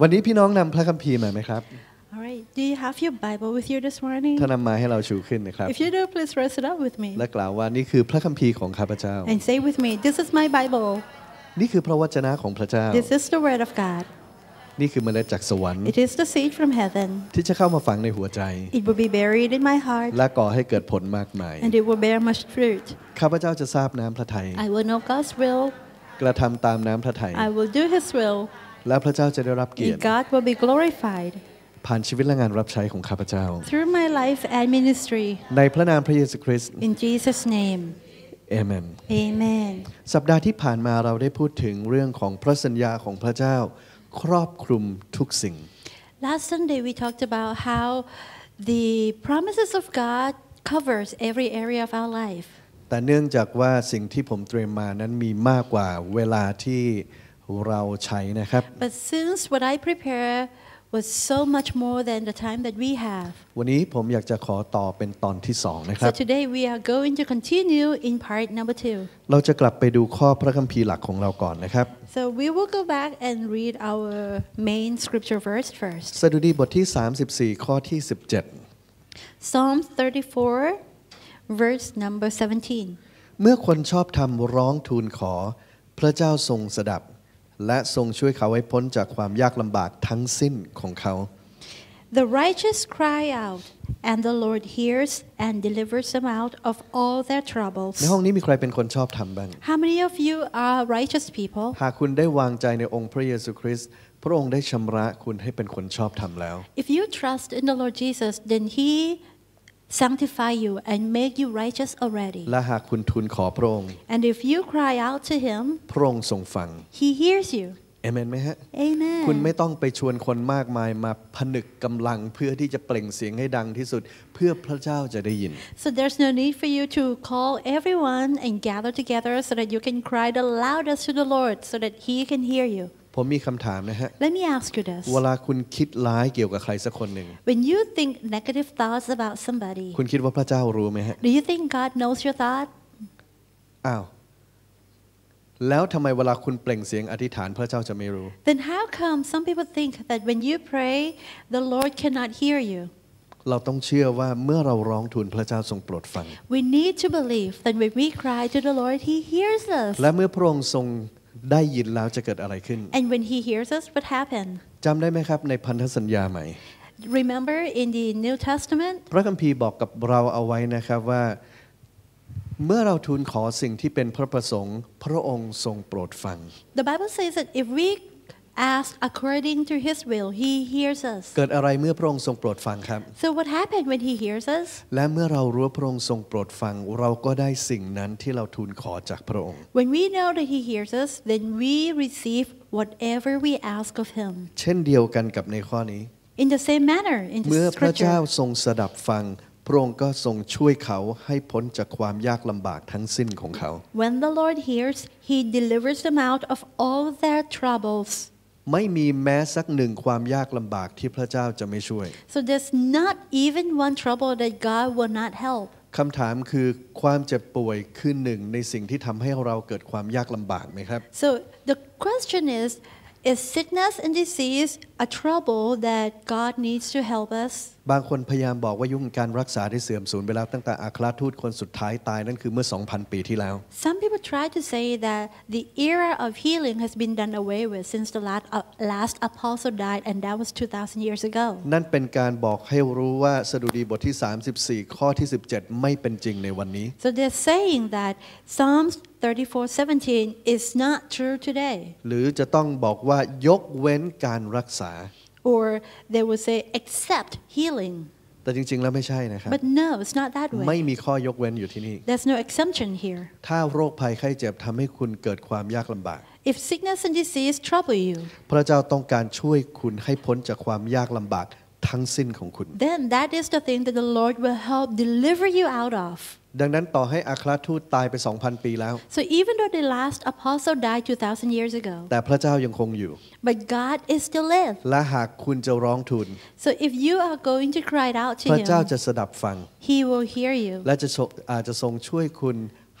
วันนี้พี่น้องนำพระคัมภีร์มาไหมครับ All right. Do you have your Bible with you this morning? ถ้านำมาให้เราชูขึ้นนะครับ If you do, please raise it up with me และกล่าวว่านี่คือพระคัมภีร์ของข้าพเจ้า and say with me, "This is my Bible. นี่คือพระวจนะของพระเจ้า This is the Word of God. นี่คือเมล็ดจากสวรรค์ It is the seed from heaven. ที่จะเข้ามาฝังในหัวใจ It will be buried in my heart, และก่อให้เกิดผลมากมาย and it will bear much fruit. ข้าพเจ้าจะทราบน้ำพระทัย I will know God's will. กระทำตามน้ำพระทัย I will do His will, และพระเจ้าจะได้รับเกียร and ติ God will be glorified ผ่านชีวิตและงานรับใช้ของข้าพเจ้า through my life and ministry. ในพระนามพระเยซูคริสต์ In Jesus' name, เอเมน Amen. สัปดาห์ที่ผ่านมาเราได้พูดถึงเรื่องของพระสัญญาของพระเจ้า ครอบคลุมทุกสิ่ง Last Sunday we talked about how the promises of God covers every area of our life. แต่เนื่องจากว่าสิ่งที่ผมเตรียมมานั้นมีมากกว่าเวลาที่เราใช้นะครับ But since what I prepare was so much more than the time that we have, วันนี้ผมอยากจะขอต่อเป็นตอนที่สองนะครับ so today we are going to continue in part number two. เราจะกลับไปดูข้อพระคัมภีร์หลักของเราก่อนนะครับ So we will go back and read our main scripture verse first. สดุดีบทที่ 34 ข้อที่ Psalm 34, verse number 17. 17 เมื่อคนชอบทำร้องทูลขอ พระเจ้าทรงสดับ และทรงช่วยเขาให้พ้นจากความยากลำบากทั้งสิ้นของเขา The righteous cry out, and the Lord hears and delivers them out of all their ใน troubles. ห้องนี้มีใครเป็นคนชอบทำบ้าง How many of you are righteous people? หากคุณได้วางใจในองค์พระเยซูคริสต์พระองค์ได้ชำระคุณให้เป็นคนชอบธรรมแล้ว If you trust in the Lord Jesus, then He sanctify you and make you righteous already. และหากคุณทูลขอพระองค์ And if you cry out to Him, พระองค์ทรงฟัง He hears you. เอเมนไหมฮะ Amen. คุณไม่ต้องไปชวนคนมากมายมาผนึกกำลังเพื่อที่จะเปล่งเสียงให้ดังที่สุด เพื่อพระเจ้าจะได้ยิน So there's no need for you to call everyone and gather together so that you can cry the loudest to the Lord so that He can hear you. ผมมีคำถามนะฮะ Let me ask you this. เวลาคุณคิดร้ายเกี่ยวกับใครสักคนหนึ่ง When you think negative thoughts about somebody, คุณคิดว่าพระเจ้ารู้ไหมฮะ do you think God knows your thought? อ้าวแล้วทำไมเวลาคุณเปล่งเสียงอธิษฐานพระเจ้าจะไม่รู้ Then how come some people think that when you pray, the Lord cannot hear you? เราต้องเชื่อว่าเมื่อเราร้องทูลพระเจ้าทรงโปรดฟัง We need to believe that when we cry to the Lord, He hears us. และเมื่อพระองค์ทรง ได้ยินแล้วจะเกิดอะไรขึ้น And when He hears us, what happened? จำได้ไหมครับในพันธสัญญาใหม่ Remember in the New Testament, พระคัมภีร์บอกกับเราเอาไว้นะครับว่า เมื่อเราทูลขอสิ่งที่เป็นพระประสงค์ พระองค์ทรงโปรดฟัง the Bible says that if we ask according to His will, He hears us. เกิดอะไรเมื่อพระองค์ทรงโปรดฟังครับ So what happened when He hears us? และเมื่อเรารู้ว่าพระองค์ทรงโปรดฟัง เราก็ได้สิ่งนั้นที่เราทูลขอจากพระองค์ When we know that He hears us, then we receive whatever we ask of Him. เช่นเดียวกันกับในข้อนี้ In the same manner, in เมื่อ the พระเจ้า scripture, ทรงสดับฟังพระองค์ก็ทรงช่วยเขาให้พ้นจากความยากลำบากทั้งสิ้นของเขา when the Lord hears, He delivers them out of all their troubles. ไม่มีแม้สักหนึ่งความยากลำบากที่พระเจ้าจะไม่ช่วย So there's not even one trouble that God will not help. คำถามคือความเจ็บป่วยคือหนึ่งในสิ่งที่ทำให้เราเกิดความยากลำบากไหมครับ So the question is Is sickness and disease a trouble that God needs to help us? บางคนพยายามบอกว่ายุ่งการรักษาได้เสื่อมสูญไปแล้วตั้งแต่อัครทูตคนสุดท้ายตายนั่นคือเมื่อ 2,000 ปีที่แล้ว Some people try to say that the era of healing has been done away with since the last, uh, last apostle died, and that was 2,000 years ago. นั่นเป็นการบอกให้รู้ว่าสดุดีบทที่ 34 ข้อที่ 17 ไม่เป็นจริงในวันนี้ So they're saying that Psalms 34:17 is not true today. หรือจะต้องบอกว่ายกเว้นการรักษา Or they would say except healing. แต่จริงๆแล้วไม่ใช่นะครับ But no, it's not that ไม่ way. มีข้อยกเว้นอยู่ที่นี่ There's no exemption here. ถ้าโรคภัยไข้เจ็บทำให้คุณเกิดความยากลำบาก If sickness and disease trouble you, พระเจ้าต้องการช่วยคุณให้พ้นจากความยากลำบากทั้งสิ้นของคุณ then that is the thing that the Lord will help deliver you out of. ดังนั้นต่อให้อัครทูตตายไป 2,000 ปีแล้ว So even though the last apostle died 2,000 years ago, แต่พระเจ้ายังคงอยู่ but God is still live. และหากคุณจะร้องทูล So if you are going to cry out to พระเจ้า Him, จะสดับฟัง He will hear you และจะทรงอาจจะทรงช่วยคุณ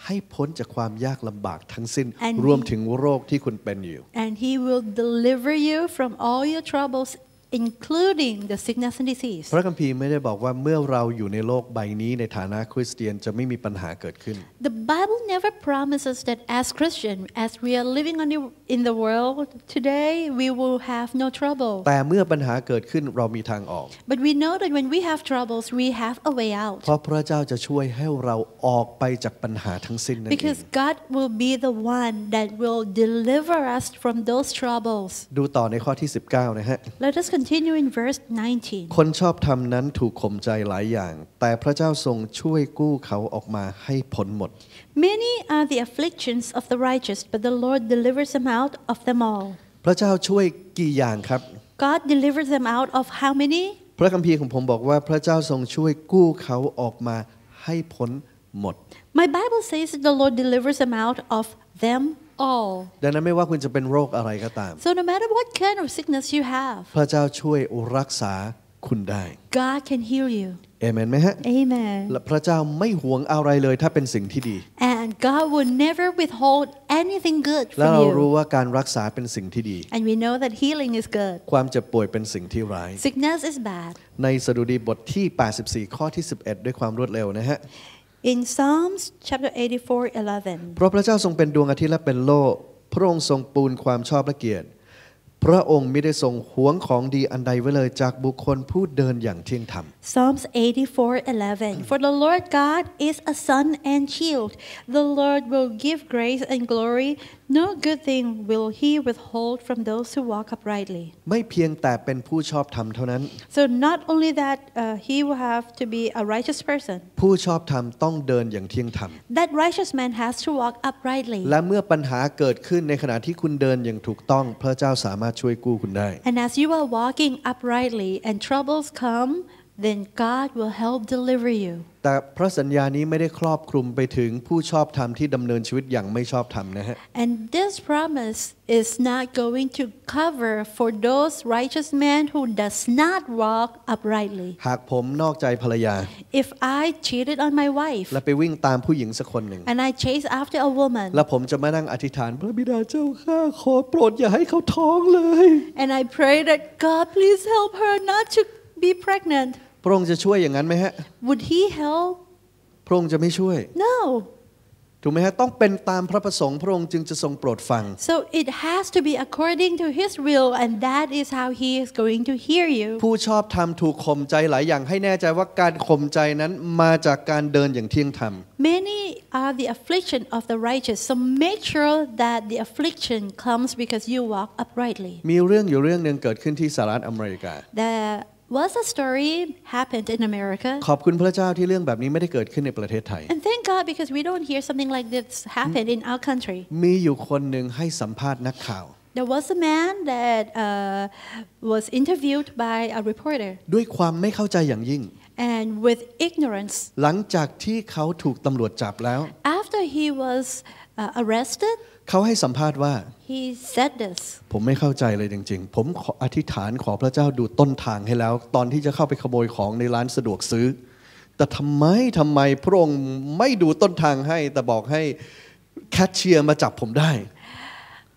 ให้พ้นจากความยากลำบากทั้งสิ้น And รวม he- ถึงโรคที่คุณเป็นอยู่ And He will deliver you from all your troubles, including the sickness and disease. พระคัมภีร์ไม่ได้บอกว่าเมื่อเราอยู่ในโลกใบนี้ในฐานะคริสเตียนจะไม่มีปัญหาเกิดขึ้น The Bible never promises that as Christian, as we are living on the, in the world today, we will have no trouble. แต่เมื่อปัญหาเกิดขึ้นเรามีทางออก But we know that when we have troubles, we have a way out. เพราะพระเจ้าจะช่วยให้เราออกไปจากปัญหาทั้งสิ้นนั่นเอง Because God will be the one that will deliver us from those troubles. ดูต่อในข้อที่ 19 นะฮะ Let us continue in verse 19. คนชอบทำนั้นถูกข่มใจหลายอย่าง แต่พระเจ้าทรงช่วยกู้เขาออกมาให้พ้นหมด Many are the afflictions of the righteous, but the Lord delivers them out of them all. พระเจ้าช่วยกี่อย่างครับ God delivers them out of how many? พระคัมภีร์ของผมบอกว่าพระเจ้าทรงช่วยกู้เขาออกมาให้พ้นหมด My Bible says that the Lord delivers them out of them all. ดังนั้นไม่ว่าคุณจะเป็นโรคอะไรก็ตาม So no matter what kind of sickness you have, พระเจ้าช่วยรักษาคุณได้ God can heal you. เอเมนไหมฮะ Amen. และพระเจ้าไม่หวงอะไรเลยถ้าเป็นสิ่งที่ดี And God will never withhold anything good และ from เรารู้ you. ว่าการรักษาเป็นสิ่งที่ดี And we know that healing is good. ความเจ็บป่วยเป็นสิ่งที่ร้าย Sickness is bad. ในสดุดีบทที่ 84 ข้อที่ 11 ด้วยความรวดเร็วนะฮะ In Psalms chapter 84, 11. เพราะพระเจ้าทรงเป็นดวงอาทิตย์และเป็นโลก พระองค์ทรงปูนความชอบและเกียรติ พระองค์ไม่ได้ทรงหวงของดีอันใดไว้เลยจากบุคคลผู้เดินอย่างเที่ยงธรรม Psalms 84:11 For the Lord God is a sun and shield the Lord will give grace and glory no good thing will he withhold from those who walk uprightly ไม่เพียงแต่เป็นผู้ชอบธรรมเท่านั้น So not only that uh, he will have to be a righteous person ผู้ชอบธรรมต้องเดินอย่างเที่ยงธรรม that righteous man has to walk uprightly และเมื่อปัญหาเกิดขึ้นในขณะที่คุณเดินอย่างถูกต้อง พระเจ้าสามารถช่วยกู้คุณได้ and as you are walking uprightly and troubles come then God will help deliver you แต่พระสัญญานี้ไม่ได้ครอบคลุมไปถึงผู้ชอบธรรมที่ดำเนินชีวิตอย่างไม่ชอบธรรมนะฮะ And this promise is not going to cover for those righteous men who does not walk uprightly. หากผมนอกใจภรรยา If I cheated on my wife และไปวิ่งตามผู้หญิงสักคนหนึ่ง and I chase after a woman แล้วผมจะมานั่งอธิษฐานพระบิดาเจ้าข้าขอโปรดอย่าให้เขาท้องเลย and I pray that God please help her not to be pregnant, พ ระองค์จะช่วยอย่างนั้นไหมฮะ would He help? พระองค์จะไม่ช่วย No. ถูกไหมฮะต้องเป็นตามพระประสงค์พระองค์จึงจะทรงโปรดฟัง So it has to be according to His will, and that is how He is going to hear you. ผู้ชอบธรรมถูกข่มใจหลายอย่างให้แน่ใจว่าการข่มใจนั้นมาจากการเดินอย่างเที่ยงธรรม Many are the affliction of the righteous, so make sure that the affliction comes because you walk uprightly. มีเรื่องอยู่เรื่องหนึ่งเกิดขึ้นที่สหรัฐอเมริกา There was a story happened in America? ขอบคุณพระเจ้าที่เรื่องแบบนี้ไม่ได้เกิดขึ้นในประเทศไทย and thank God because we don't hear something like this happen in our country. มีอยู่คนหนึ่งให้สัมภาษณ์นักข่าว there was a man that uh, was interviewed by a reporter. ด้วยความไม่เข้าใจอย่างยิ่ง and with ignorance. หลังจากที่เขาถูกตำรวจจับแล้ว after he was uh, arrested เขาให้สัมภาษณ์ว่า he said this. ผมไม่เข้าใจเลยจริง ๆ ผมขออธิษฐานขอพระเจ้าดูต้นทางให้แล้ว ตอนที่จะเข้าไปขโมยของในร้านสะดวกซื้อ แต่ทำไมทำไมพระองค์ไม่ดูต้นทางให้ แต่บอกให้แคชเชียร์มาจับผมได้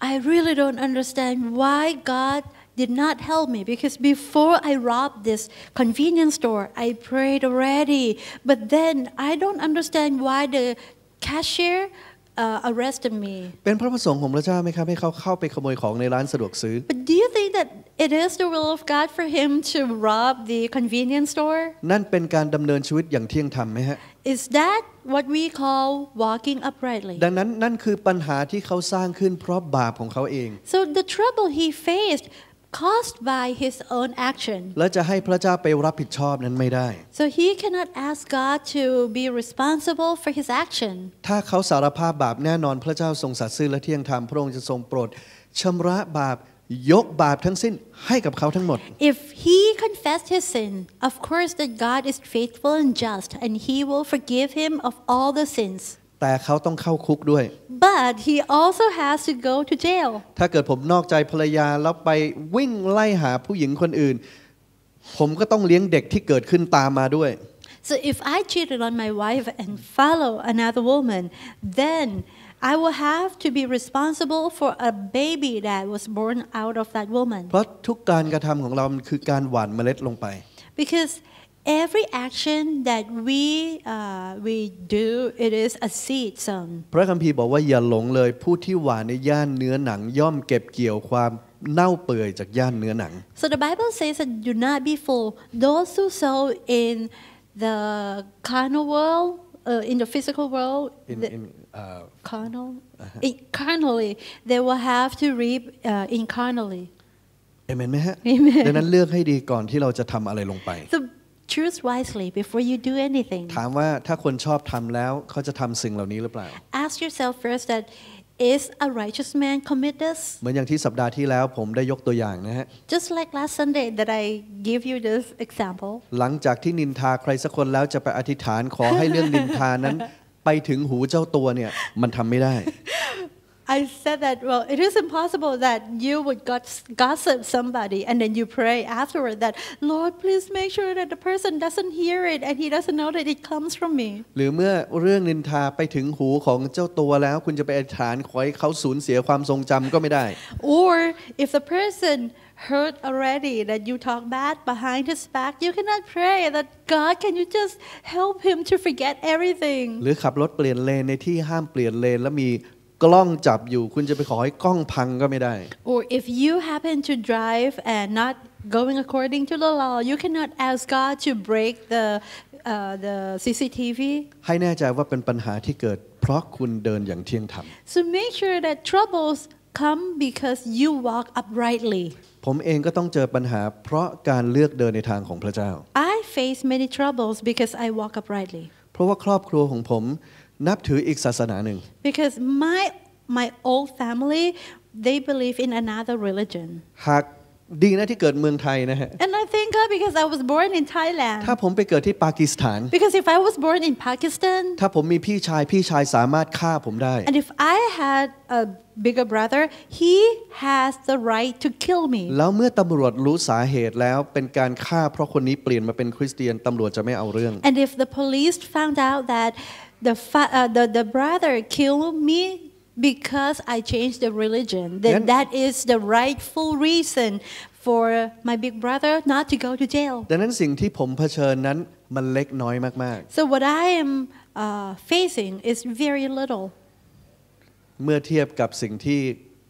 I really don't understand why God did not help me because before I robbed this convenience store, I prayed already. But then I don't understand why the cashier uh, arrested me. เป็นพระประสงค์ของพระเจ้าไหมครับให้เขาเข้าไปขโมยของในร้านสะดวกซื้อ But do you think that it is the will of God for him to rob the convenience store? นั่นเป็นการดำเนินชีวิตอย่างเที่ยงธรรมไหมฮะ Is that what we call walking uprightly? ดังนั้นนั่นคือปัญหาที่เขาสร้างขึ้นเพราะบาปของเขาเอง So the trouble he faced caused by his own action. และจะให้พระเจ้าไปรับผิดชอบนั้นไม่ได้ So he cannot ask God to be responsible for his action. ถ้าเขาสารภาพบาปแน่นอนพระเจ้าทรงสัตย์ซื่อและเที่ยงธรรมพระองค์จะทรงโปรดชำระบาปยกบาปทั้งสิ้นให้กับเขาทั้งหมด If he confessed his sin, of course that God is faithful and just and he will forgive him of all the sins. แต่เขาต้องเข้าคุกด้วย But he also has to go to jail. ถ้าเกิดผมนอกใจภรรยาแล้วไปวิ่งไล่หาผู้หญิงคนอื่น ผมก็ต้องเลี้ยงเด็กที่เกิดขึ้นตามมาด้วย So if I cheated on my wife and follow another woman, then I will have to be responsible for a baby that was born out of that woman. เพราะทุกการกระทำของเรามันคือการหว่านเมล็ดลงไป Because every action that we uh, we do, it is a seed sown. พระคัมภีร์บอกว่าอย่าหลงเลยผู้ที่หว่านในย่านเนื้อหนัง ย่อมเก็บเกี่ยวความเน่าเปื่อยจากย่านเนื้อหนัง So the Bible says that do not be fooled. Those who sow in the carnal world, uh, in the physical world, in the- in uh, carnal, in carnally, they will have to reap uh, incarnally. เอเมนไหมฮะ Amen ดังนั้นเลือกให้ดีก่อนที่เราจะทำอะไรลงไป So choose wisely before you do anything. ถามว่าถ้าคนชอบทำแล้วเขาจะทำสิ่งเหล่านี้หรือเปล่า Ask yourself first that is a righteous man commit this? เหมือนอย่างที่สัปดาห์ที่แล้วผมได้ยกตัวอย่างนะฮะ Just like last Sunday that I give you this example. หลังจากที่นินทาใครสักคนแล้วจะไปอธิษฐานขอให้เรื่องนินทานั้น ไปถึงหูเจ้าตัวเนี่ยมันทำไม่ได้ I said that, well, it is impossible that you would gos- gossip somebody and then you pray afterward that, Lord, please make sure that the person doesn't hear it and he doesn't know that it comes from me. หรือเมื่อเรื่องนินทาไปถึงหูของเจ้าตัวแล้ว คุณจะไปอธิษฐานขอให้เขาสูญเสียความทรงจำก็ไม่ได้ Or if the person heard already that you talk bad behind his back, you cannot pray that, God, can you just help him to forget everything? หรือขับรถเปลี่ยนเลนในที่ห้ามเปลี่ยนเลนแล้วมี กล้องจับอยู่คุณจะไปขอให้กล้องพังก็ไม่ได้ Or if you happen to drive and not going according to the law, you cannot ask God to break the, uh, the CCTV. ให้แน่ใจว่าเป็นปัญหาที่เกิด เพราะคุณเดินอย่างเที่ยงธรรม So make sure that troubles come because you walk uprightly. ผมเองก็ต้องเจอปัญหา เพราะการเลือกเดินในทางของพระเจ้า I face many troubles because I walk uprightly. เพราะว่าครอบครัวของผม นับถืออีกศาสนาหนึ่ง Because my, my old family, they believe in another religion. หากดีนะที่เกิดเมืองไทยนะฮะ And I thank God because I was born in Thailand. ถ้าผมไปเกิดที่ปากีสถาน Because if I was born in Pakistan, ถ้าผมมีพี่ชายพี่ชายสามารถฆ่าผมได้ and if I had a bigger brother, he has the right to kill me. แล้วเมื่อตำรวจรู้สาเหตุแล้วเป็นการฆ่าเพราะคนนี้เปลี่ยนมาเป็นคริสเตียนตำรวจจะไม่เอาเรื่อง And if the police found out that the, fa- uh, the, the brother killed me because I changed the religion, then Then- that is the rightful reason for my big brother not to go to jail. ดังนั้นสิ่งที่ผมเผชิญนั้นมันเล็กน้อยมาก So what I am uh, facing is very little ๆ เมื่อเทียบกับสิ่งที่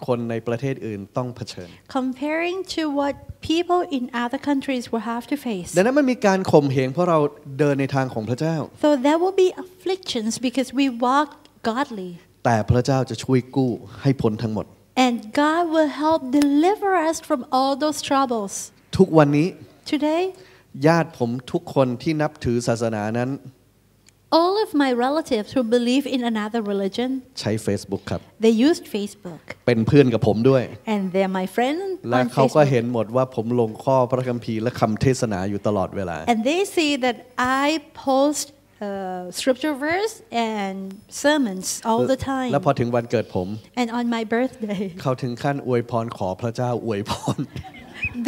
คนในประเทศอื่นต้องเผชิญ comparing to what people in other countries will have to face. ดังนั้นมันมีการข่มเหงเพราะเราเดินในทางของพระเจ้า So there will be afflictions because we walk godly. แต่พระเจ้าจะช่วยกู้ให้พ้นทั้งหมด And God will help deliver us from all those troubles. ทุกวันนี้ Today, ญาติผมทุกคนที่นับถือศาสนานั้น all of my relatives who believe in another religion, ใช้ Facebook ครับ they used Facebook. เป็นเพื่อนกับผมด้วย And they're my friends และ on เขาก็เห็ Facebook. นหมดว่าผมลงข้อพระคัมภีร์และคำเทศนาอยู่ตลอดเวลา And they see that I post uh, scripture verse and sermons all the time. แล้วพอถึงวันเกิดผม And on my birthday, เขาถึงขั้นอวยพรขอพระเจ้าอวยพร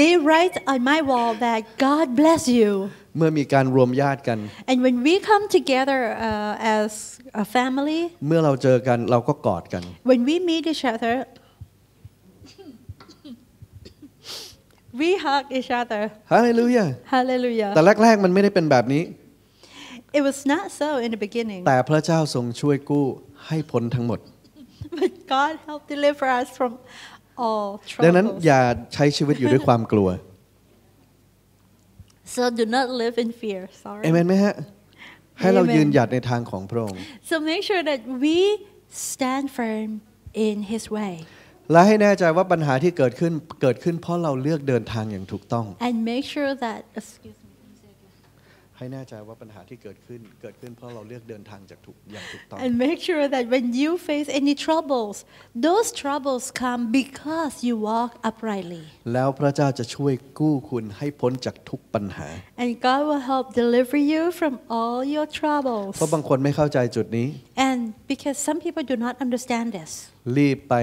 they write on my wall that God bless you. เมื่อมีการรวมญาติกัน And when we come together uh, as a family, เมื่อเราเจอกันเราก็กอดกัน when we meet each other, we hug each other. ฮาเลลูยา Hallelujah. แต่แรกๆมันไม่ได้เป็นแบบนี้ It was not so in the beginning, แต่พระเจ้าทรงช่วยกู้ให้พ้นทั้งหมด but God helped deliver us from all ดังนั้น troubles. อย่าใช้ชีวิตอยู่ด้วยความกลัว So do not live in fear. เอ Sorry. เมนไหมฮะให้เรา Amen. ยืนหยัดในทางของพระองค์ So make sure that we stand firm in His way. และให้แน่ใจว่าปัญหาที่เกิดขึ้นเกิดขึ้นเพราะเราเลือกเดินทางอย่างถูกต้อง And make sure that, excuse me. ให้แน่ใจว่าปัญหาที่เกิดขึ้นเกิดขึ้นเพราะเราเลือกเดินทางจากถูกอย่างถูกต้อง And make sure that when you face any troubles, those troubles come because you walk uprightly. แล้วพระเจ้าจะช่วยกู้คุณให้พ้นจากทุกปัญหา And God will help deliver you from all your troubles. เพราะบางคนไม่เข้าใจจุดนี้ And because some people do not understand this, รีบไป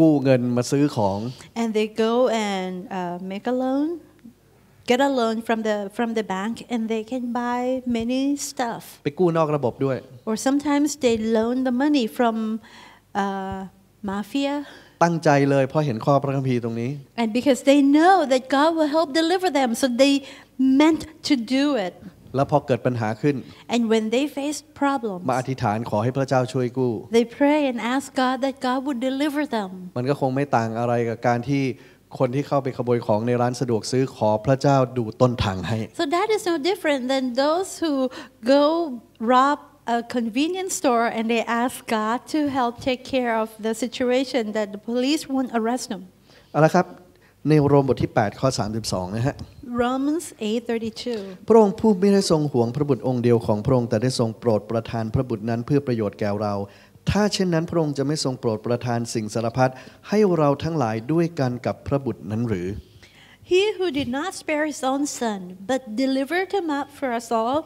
กู้เงินมาซื้อของ and they go and uh, make a loan get a loan from the from the bank and they can buy many stuff. ไปกู้นอกระบบด้วย Or sometimes they loan the money from uh, mafia. ตั้งใจเลยเพราะเห็นข้อพระคัมภีร์ตรงนี้ And because they know that God will help deliver them, so they meant to do it. แล้วพอเกิดปัญหาขึ้น And when they face problems, มาอธิษฐานขอให้พระเจ้าช่วยกู้ they pray and ask God that God would deliver them. มันก็คงไม่ต่างอะไรกับการที่ คนที่เข้าไปขโมยของในร้านสะดวกซื้อขอพระเจ้าดูต้นทางให้ So that is no different than those who go rob a convenience store and they ask God to help take care of the situation that the police won't arrest them. เอาละครับในโรมบทที่ 8 ข้อ 32 นะฮะ Romans 8:32. พระองค์ผู้ไม่ได้ทรงหวงพระบุตรองค์เดียวของพระองค์แต่ได้ทรงโปรดประทานพระบุตรนั้นเพื่อประโยชน์แก่เรา ถ้าเช่นนั้นพระองค์จะไม่ทรงโปรดประทานสิ่งสารพัดให้เราทั้งหลายด้วยกันกับพระบุตรนั้นหรือ He who did not spare his own son, but delivered him up for us all,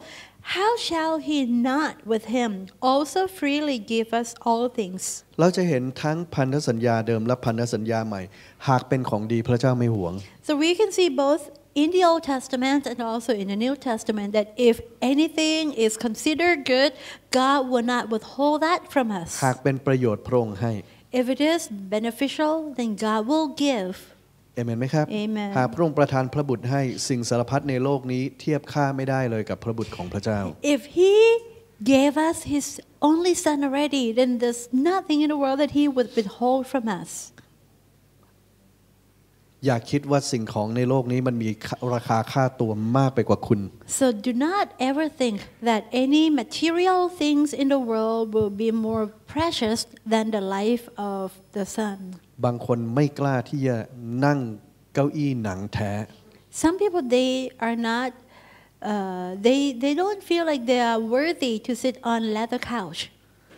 how shall he not with him also freely give us all things? เราจะเห็นทั้งพันธสัญญาเดิมและพันธสัญญาใหม่ หากเป็นของดีพระเจ้าไม่หวง So we can see both in the Old Testament and also in the New Testament that if anything is considered good, God will not withhold that from หาก us. เป็นประโยชน์พระองค์ให้ If it is beneficial, then God will give. เอเมนไหมครับ Amen หากพระองค์ประทานพระบุตรให้สิ่งสารพัดในโลกนี้เทียบค่าไม่ได้เลยกับพระบุตรของพระเจ้า If He gave us His only Son already, then there's nothing in the world that He would withhold from us. อย่าคิดว่าสิ่งของในโลกนี้มันมีราคาค่าตัวมากไปกว่าคุณ So do not ever think that any material things in the world will be more precious than the life of the Son. บางคนไม่กล้าที่จะนั่งเก้าอี้หนังแท้ Some people they are not uh, they they don't feel like they are worthy to sit on leather couch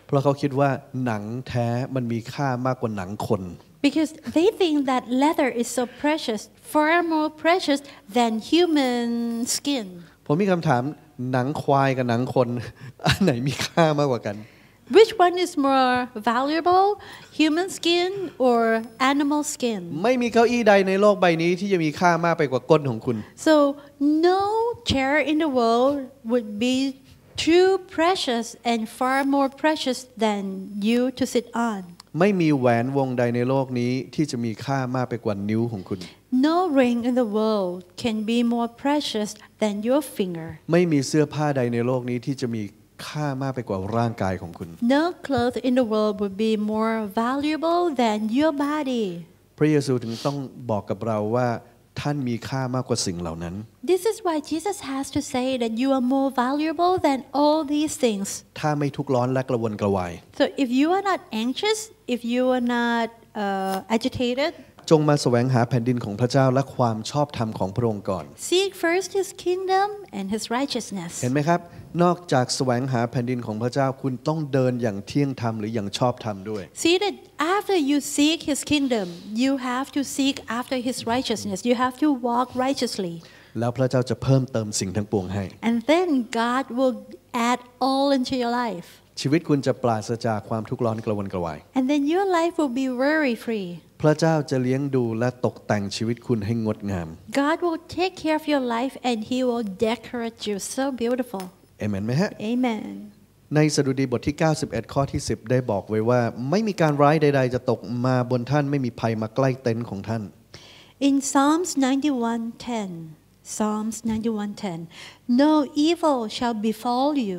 เพราะเขาคิดว่าหนังแท้มันมีค่ามากกว่าหนังคน because they think that leather is so precious far more precious than human skin ผมมีคำถามหนังควายกับหนังคน อันไหนมีค่ามากกว่ากัน which one is more valuable human skin or animal skin ไม่มีเก้าอี้ใดในโลกใบนี้ที่จะมีค่ามากไปกว่าก้นของคุณ so no chair in the world would be too precious and far more precious than you to sit on ไม่มีแหวนวงใดในโลกนี้ที่จะมีค่ามากไปกว่านิ้วของคุณ No ring in the world can be more precious than your finger. ไม่มีเสื้อผ้าใดในโลกนี้ที่จะมีค่ามากไปกว่าร่างกายของคุณ No clothes in the world would be more valuable than your body. พระเยซูถึงต้องบอกกับเราว่า ท่านมีค่ามากกว่าสิ่งเหล่านั้น This is why Jesus has to say that you are more valuable than all these things. ถ้าไม่ทุกข์ร้อนและกระวนกระวาย So if you are not anxious, if you are not uh, agitated, จงมาแสวงหาแผ่นดินของพระเจ้าและความชอบธรรมของพระองค์ก่อน seek first his kingdom and his righteousness. เห็นไหมครับ นอกจากแสวงหาแผ่นดินของพระเจ้าคุณต้องเดินอย่างเที่ยงธรรมหรืออย่างชอบธรรมด้วย See that after you seek his kingdom, you have to seek after his righteousness. You have to walk righteously. แล้วพระเจ้าจะเพิ่มเติมสิ่งทั้งปวงให้ And then God will add all into your life. ชีวิตคุณจะปราศจากความทุกข์ร้อนกระวนกระวาย And then your life will be worry free. พระเจ้าจะเลี้ยงดูและตกแต่งชีวิตคุณให้งดงาม God will take care of your life and he will decorate you so beautiful. เอเมนไหมฮะ Amen. ในสดุดีบทที่ 91 ข้อที่ 10 ได้บอกไว้ว่า ไม่มีการร้ายใด ๆ จะตกมาบนท่านไม่มีภัยมาใกล้เต็นท์ของท่าน In Psalms 91:10, Psalms 91:10, no evil shall befall you,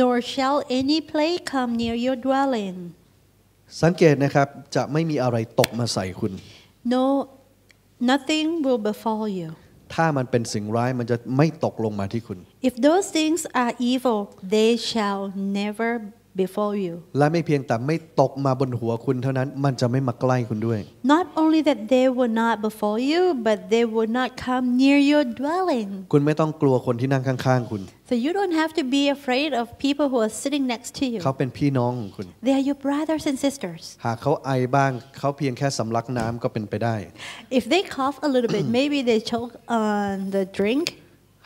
nor shall any plague come near your dwelling. สังเกตนะครับจะไม่มีอะไรตกมาใส่คุณ No, nothing will befall you. ถ้ามันเป็นสิ่งร้ายมันจะไม่ตกลงมาที่คุณ If those things are evil, they shall never befall you. และไม่เพียงแต่ไม่ตกมาบนหัวคุณเท่านั้นมันจะไม่มาใกล้คุณด้วย Not only that they will not befall you, but they will not come near your dwelling. คุณไม่ต้องกลัวคนที่นั่งข้างๆคุณ So you don't have to be afraid of people who are sitting next to you. เขาเป็นพี่น้องของคุณ They are your brothers and sisters. หากเขาไอบ้างเขาเพียงแค่สำลักน้ำก็เป็นไปได้ If they cough a little bit, maybe they choke on the drink.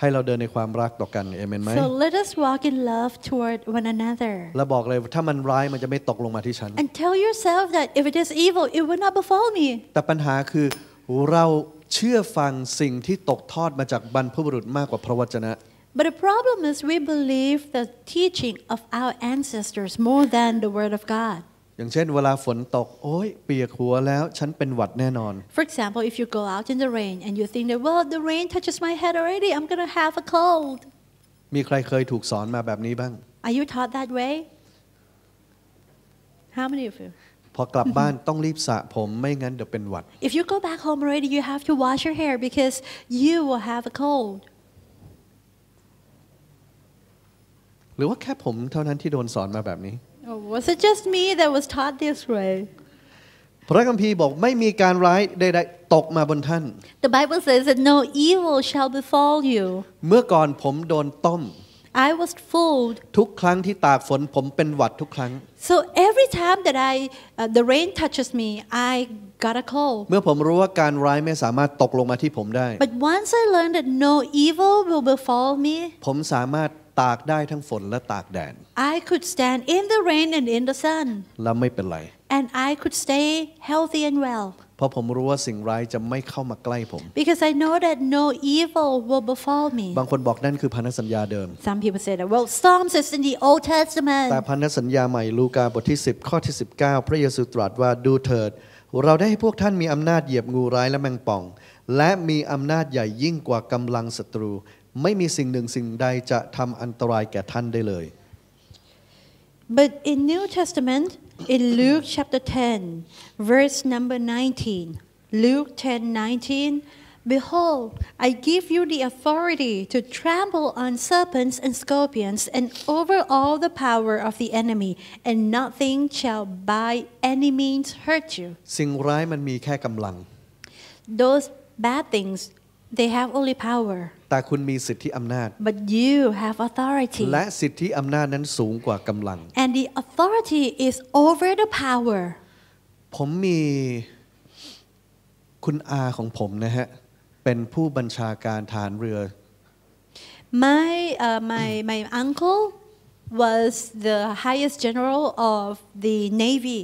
ให้เราเดินในความรักต่อกันเอเมนไหม So let us walk in love toward one another. แล้วบอกเลยถ้ามันร้ายมันจะไม่ตกลงมาที่ฉัน And tell yourself that if it is evil, it will not befall me. แต่ปัญหาคือเราเชื่อฟังสิ่งที่ตกทอดมาจากบรรพบุรุษมากกว่าพระวจนะ But the problem is we believe the teaching of our ancestors more than the word of God. อย่างเช่นเวลาฝนตกโอ้ยเปียกหัวแล้วฉันเป็นหวัดแน่นอน For example, if you go out in the rain and you think that, well, the rain touches my head already, I'm going to have a cold. มีใครเคยถูกสอนมาแบบนี้บ้าง Are you taught that way? How many of you? พอกลับบ้านต้องรีบสระผมไม่งั้นเดี๋ยวเป็นหวัด If you go back home already, you have to wash your hair because you will have a cold. หรือว่าแค่ผมเท่านั้นที่โดนสอนมาแบบนี้ Or was it just me that was taught this way? พระคัมภีร์บอกไม่มีการร้ายใดๆตกมาบนท่าน The Bible says that no evil shall befall you. เมื่อก่อนผมโดนต้ม I was fooled. ทุกครั้งที่ตากฝนผมเป็นหวัดทุกครั้ง So every time that I, uh, the rain touches me, I got a cold. เมื่อผมรู้ว่าการร้ายไม่สามารถตกลงมาที่ผมได้ But once I learned that no evil will befall me, ผมสามารถ ตากได้ทั้งฝนและตากแดด I could stand in the rain and in the sun, แล้วไม่เป็นไร and I could stay healthy and well. เพราะผมรู้ว่าสิ่งร้ายจะไม่เข้ามาใกล้ผม Because I know that no evil will befall me. บางคนบอกนั่นคือพันธสัญญาเดิม Some people say that, well, Psalms is in the Old แต่ Testament. พันธสัญญาใหม่ลูกาบทที่ 10 ข้อที่ 19 พระเยซูตรัสว่าดูเถิด เราได้ให้พวกท่านมีอำนาจเหยียบงูร้ายและแมงป่อง และมีอำนาจใหญ่ยิ่งกว่ากำลังศัตรู ไม่มีสิ่งหนึ่งสิ่งใดจะทำอันตรายแก่ท่านได้เลย But in New Testament, in Luke chapter 10, verse number 19, Luke 10 19, Behold, I give you the authority to trample on serpents and scorpions and over all the power of the enemy, and nothing shall by any means hurt you. สิ่งร้ายมันมีแค่กำลัง Those bad things, they have only power, แต่คุณมีสิทธิอำนาจ but you have authority. และสิทธิอำนาจนั้นสูงกว่ากำลัง And the authority is over the power. ผมมีคุณอาของผมนะฮะ เป็นผู้บัญชาการฐานเรือ My, uh, my, my uncle was the highest general of the Navy,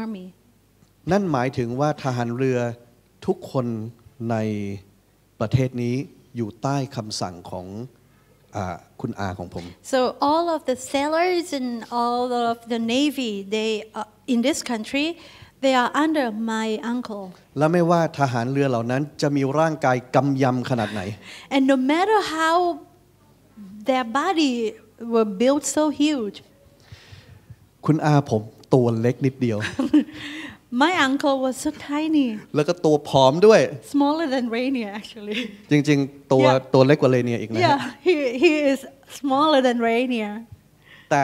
Army. นั่นหมายถึงว่าทหารเรือทุกคนใน ประเทศนี้อยู่ใต้คำสั่งของอาคุณอาของผม So all of the sailors and all of the Navy, they uh, in this country, they are under my uncle. และไม่ว่าทหารเรือเหล่านั้นจะมีร่างกายกำยำขนาดไหน And no matter how their body were built so huge, คุณอาผมตัวเล็กนิดเดียว my uncle was so tiny, แล้วก็ตัวผอมด้วย smaller than Rainier actually. จริงๆ ตัว Yeah. ตัวเล็กกว่าเลเนียอีกนะฮะ Yeah, he, he is smaller than Rainier. แต่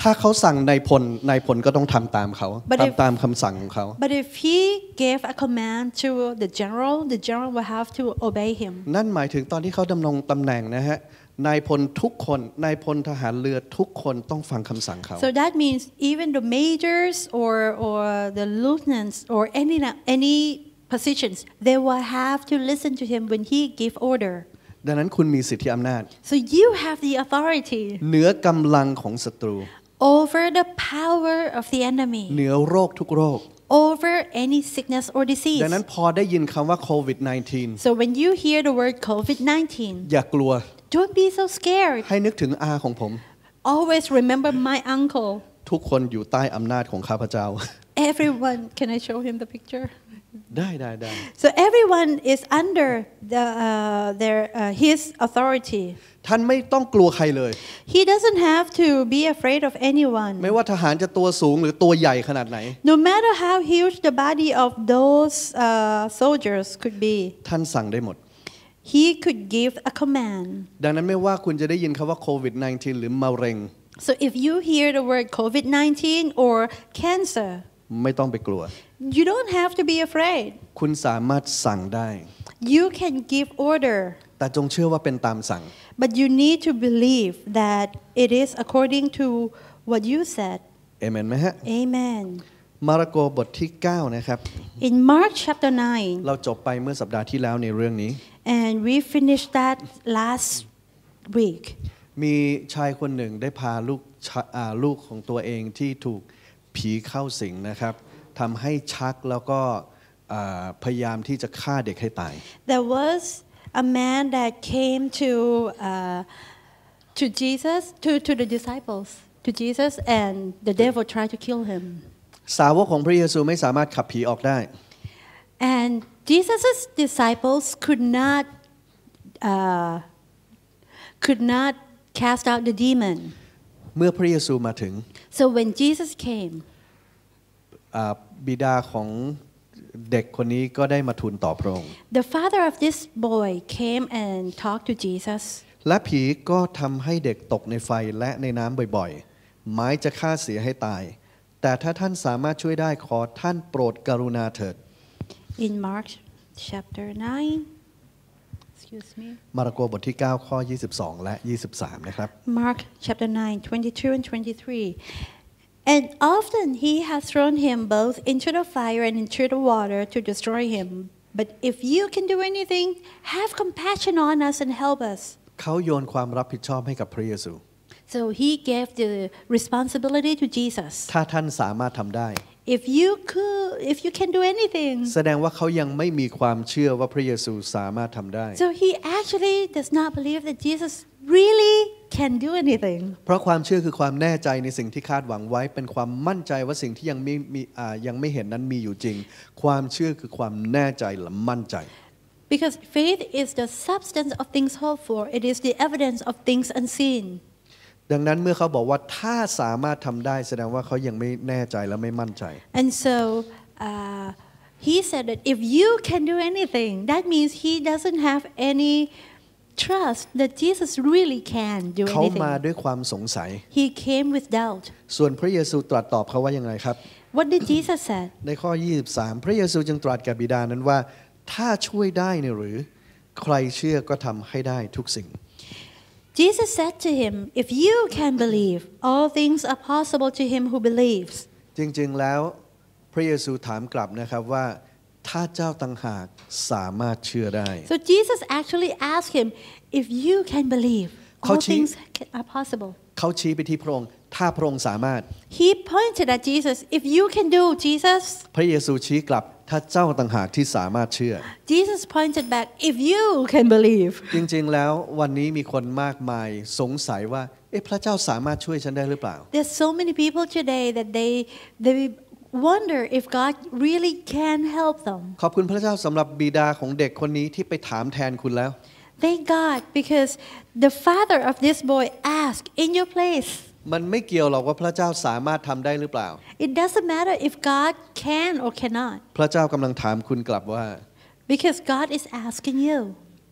ถ้าเขาสั่งนายพลนายพลก็ต้องทำตามเขา But ทำ if- ตามคำสั่งของเขา But if he gave a command to the general, the general will have to obey him. นั่นหมายถึงตอนที่เขาดำรงตำแหน่งนะฮะนายพลทุกคนนายพลทหารเรือทุกคนต้องฟังคำสั่งเขา So that means even the majors or, or the lieutenants or any, any positions, they will have to listen to him when he give order. ดังนั้นคุณมีสิทธิอำนาจ So you have the authority เหนือกำลังของศัตรู over the power of the enemy, เหนือโรคทุกโรค over any sickness or disease. ดังนั้นพอได้ยินคำว่าโควิด -19 So when you hear the word COVID-19, อย่ากลัว don't be so scared. ให้นึกถึงอาของผม Always remember my uncle. ทุกคนอยู่ใต้อำนาจของข้าพเจ้า Everyone, can I show him the picture? ได้ได้ได้ So everyone is under the, uh, their, uh, his authority. ท่านไม่ต้องกลัวใครเลย He doesn't have to be afraid of ไม่ anyone. ว่าทหารจะตัวสูงหรือตัวใหญ่ขนาดไหน No matter how huge the body of those uh, soldiers could be, ท่านสั่งได้หมด he could give a command. ดังนั้นไม่ว่าคุณจะได้ยินคำว่าโควิด -19 หรือมะเร็ง So if you hear the word COVID 19 or cancer, ไม่ต้องไปกลัว you don't have to be afraid. คุณสามารถสั่งได้ You can give order, แต่จงเชื่อว่าเป็นตามสั่ง but you need to believe that it is according to what you said. เอเมนไหมฮะ Amen. มาระโกบทที่ 9 นะครับ In Mark chapter 9, เราจบไปเมื่อสัปดาห์ที่แล้วในเรื่องนี้ and we finished that last week. มีชายคนหนึ่งได้พาลูกชะอ่าลูกของตัวเองที่ถูกผีเข้าสิงนะครับทำให้ชักแล้วก็ อ่าพยายามที่จะฆ่าเด็กให้ตาย There was a man that came to uh, to Jesus to to the disciples to Jesus and the devil tried to kill him สาวกของพระเยซูไม่สามารถขับผีออกได้ and Jesus' disciples could not uh, could not cast out the demon เมื่อพระเยซูมาถึง so when Jesus came อ่าบิดาของเด็กคนนี้ก็ได้มาทูลต่อพระองค์ the father of this boy came and talked to Jesus และผีก็ทำให้เด็กตกในไฟและในน้ำบ่อยๆ ไม้จะฆ่าเสียให้ตาย แต่ถ้าท่านสามารถช่วยได้ขอท่านโปรดกรุณาเถิด in Mark chapter 9 excuse me มาระโกบทที่ 9 ข้อ 22 และ 23 นะครับ Mark chapter 9, 22 and 23. And often he has thrown him both into the fire and into the water to destroy him. But if you can do anything, have compassion on us and help us. เขาโยนความรับผิดชอบให้กับพระเยซู So he gave the responsibility to Jesus. ถ้าท่านสามารถทำได้ If you could, if you can do anything. แสดงว่าเขายังไม่มีความเชื่อว่าพระเยซูสามารถทำได้ So he actually does not believe that Jesus really can do anything. เพราะความเชื่อคือความแน่ใจในสิ่งที่คาดหวังไว้ เป็นความมั่นใจว่าสิ่งที่ยังไม่มีอ่ายังไม่เห็นนั้นมีอยู่จริง ความเชื่อคือความแน่ใจและมั่นใจ Because faith is the substance of things hoped for, it is the evidence of things unseen. ดังนั้นเมื่อเขาบอกว่าถ้าสามารถทำได้แสดงว่าเขายังไม่แน่ใจและไม่มั่นใจ And so uh, he said that if you can do anything, that means he doesn't have any trust that Jesus really can do เขามา anything. ด้วยความสงสัย He came with doubt. ส่วนพระเยซูตรัสตอบเขาว่ายังไงครับ What did Jesus say? ในข้อ 23 พระเยซูจึงตรัสแก่บิดานั้นว่า ถ้าช่วยได้เนี่ยหรือ ใครเชื่อก็ทำให้ได้ทุกสิ่ง Jesus said to him, If you can believe, all things are possible to him who believes. จริงๆ แล้วพระเยซูถามกลับนะครับว่า ถ้าเจ้าต่างหากสามารถเชื่อได้ So Jesus actually asked him, If you can believe, all เขาชี้ things ca- are possible. เขาชี้ไปที่พระองค์ ถ้าพระองค์สามารถ He pointed at Jesus, If you can do, Jesus. พระเยซูชี้กลับ ถ้าเจ้าต่างหากที่สามารถเชื่อ Jesus pointed back, If you can believe. จริงๆ แล้ววันนี้มีคนมากมายสงสัยว่าเอ๊ะพระเจ้าสามารถช่วยฉันได้หรือเปล่า There's so many people today that they they wonder if God really can help them. ขอบคุณพระเจ้าสำหรับบิดาของเด็กคนนี้ที่ไปถามแทนคุณแล้ว Thank God because the father of this boy asked in your place. มันไม่เกี่ยวหรอกว่าพระเจ้าสามารถทำได้หรือเปล่า It doesn't matter if God can or cannot พระเจ้ากำลังถามคุณกลับว่า because God is asking you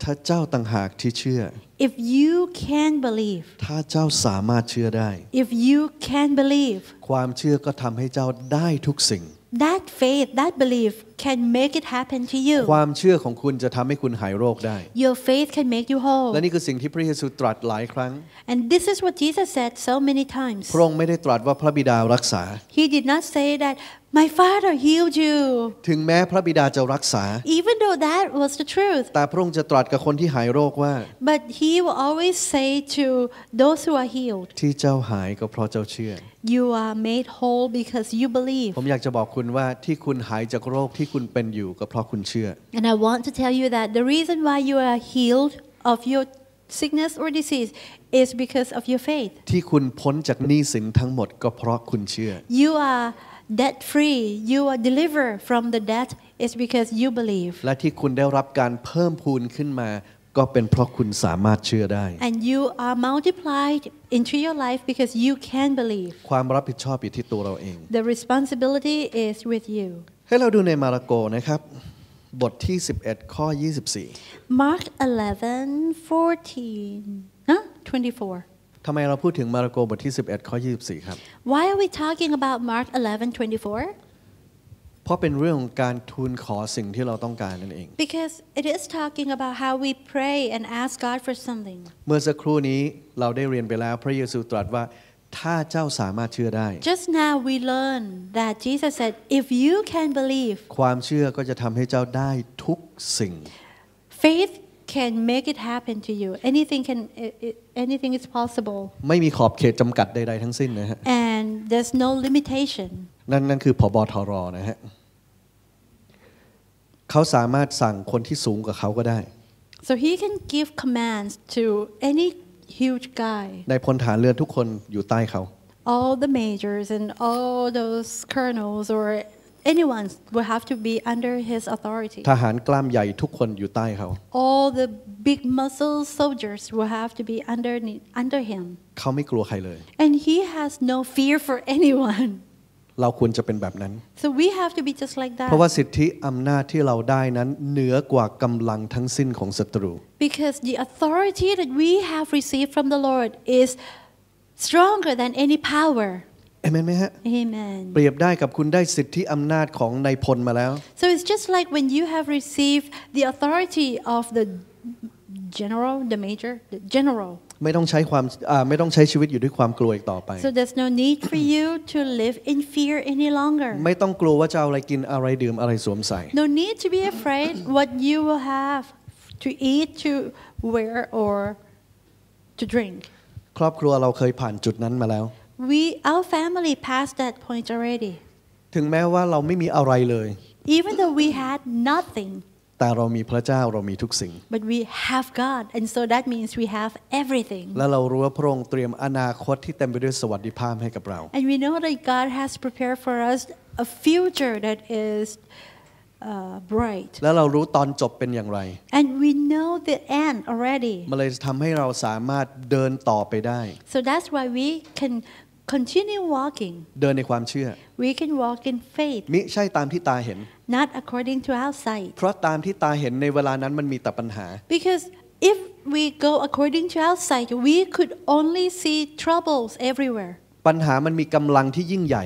ถ้าเจ้าต่างหากที่เชื่อ if you can believe. ถ้าเจ้าสามารถเชื่อได้ If you can believe, ความเชื่อก็ทำให้เจ้าได้ทุกสิ่ง that faith, that belief can make it happen to you. ความเชื่อของคุณจะทำให้คุณหายโรคได้ Your faith can make you whole. และนี่คือสิ่งที่พระเยซูตรัสหลายครั้ง And this is what Jesus said so many times. พระองค์ไม่ได้ตรัสว่าพระบิดารักษา He did not say that my father healed you, ถึงแม้พระบิดาจะรักษา even though that was the truth. แต่พระองค์จะตรัสกับคนที่หายโรคว่า But he will always say to those who are healed, ที่เจ้าหายก็เพราะเจ้าเชื่อ You are made whole because you believe. ผมอยากจะบอกคุณว่าที่คุณหายจากโรคที่คุณเป็นอยู่ก็เพราะคุณเชื่อ And I want to tell you that the reason why you are healed of your sickness or disease is because of your faith. ที่คุณพ้นจากหนี้สินทั้งหมดก็เพราะคุณเชื่อ You are debt free, you are delivered from the debt is because you believe. และที่คุณได้รับการเพิ่มพูนขึ้นมาก็เป็นเพราะคุณสามารถเชื่อได้ And you are multiplied into your life because you can believe. ความรับผิดชอบอยู่ที่ตัวเราเอง The responsibility is with you. ให้เราดูในมาระโกนะครับบทที่ 11 ข้อ 24 Mark 11, 14, huh? 24. ทำไมเราพูดถึงมาระโกบทที่ 11 ข้อ 24 ครับ Why are we talking about Mark 11, 24? เพราะเป็นเรื่องของการทูลขอสิ่งที่เราต้องการนั่นเอง Because it is talking about how we pray and ask God for something. เมื่อสักครู่นี้เราได้เรียนไปแล้วพระเยซูตรัสว่า ถ้าเจ้าสามารถเชื่อได้ Just now we learned that Jesus said, if you can believe, ความเชื่อก็จะทำให้เจ้าได้ทุกสิ่ง faith can make it happen to you. Anything can, i- i- anything is possible. ไม่มีขอบเขตจำกัดใดๆทั้งสิ้นนะฮะ And there's no limitation. นั่นนั่นคือพบทรนะฮะเขาสามารถสั่งคนที่สูงกว่าเขาก็ได้ So he can give commands to any huge guy. ในพลฐานเรือทุกคนอยู่ใต้เขา All the majors and all those colonels or anyone will have to be under his authority. ทหารกล้ามใหญ่ทุกคนอยู่ใต้เขา All the big muscle soldiers will have to be under, under him. เขาไม่กลัวใครเลย And he has no fear for anyone. เราควรจะเป็นแบบนั้น So we have to be just like เพราะว่า that. สิทธิอำนาจที่เราได้นั้นเหนือกว่ากำลังทั้งสิ้นของศัตรู Because the authority that we have received from the Lord is stronger than any power. เอเมนไหมฮะ Amen. เปรียบได้กับคุณได้สิทธิอำนาจของนายพลมาแล้ว So it's just like when you have received the authority of the general, the major, the general. ไม่ต้องใช้ความอ่าไม่ต้องใช้ชีวิตอยู่ด้วยความกลัวอีกต่อไป So there's no need for you to live in fear any longer. ไม่ต้องกลัวว่าจะเอาอะไรกินอะไรดื่มอะไรสวมใส่ No need to be afraid what you will have to eat, to wear, or to drink. ครอบครัวเราเคยผ่านจุดนั้นมาแล้ว We, our family passed that point already. ถึงแม้ว่าเราไม่มีอะไรเลย Even though we had nothing, แต่เรามีพระเจ้าเรามีทุกสิ่ง but we have God, and so that means we have everything. และเรารู้ว่าพระองค์เตรียมอนาคตที่เต็มไปด้วยสวัสดิภาพให้กับเรา And we know that God has prepared for us a future that is uh, bright. และเรารู้ตอนจบเป็นอย่างไร And we know the end already. มันเลยทำให้เราสามารถเดินต่อไปได้ So that's why we can continue walking. เดินในความเชื่อ We can walk in faith, มิใช่ตามที่ตาเห็น not according to our sight. เพราะตามที่ตาเห็นในเวลานั้นมันมีแต่ปัญหา Because if we go according to our sight, we could only see troubles everywhere. ปัญหามันมีกำลังที่ยิ่งใหญ่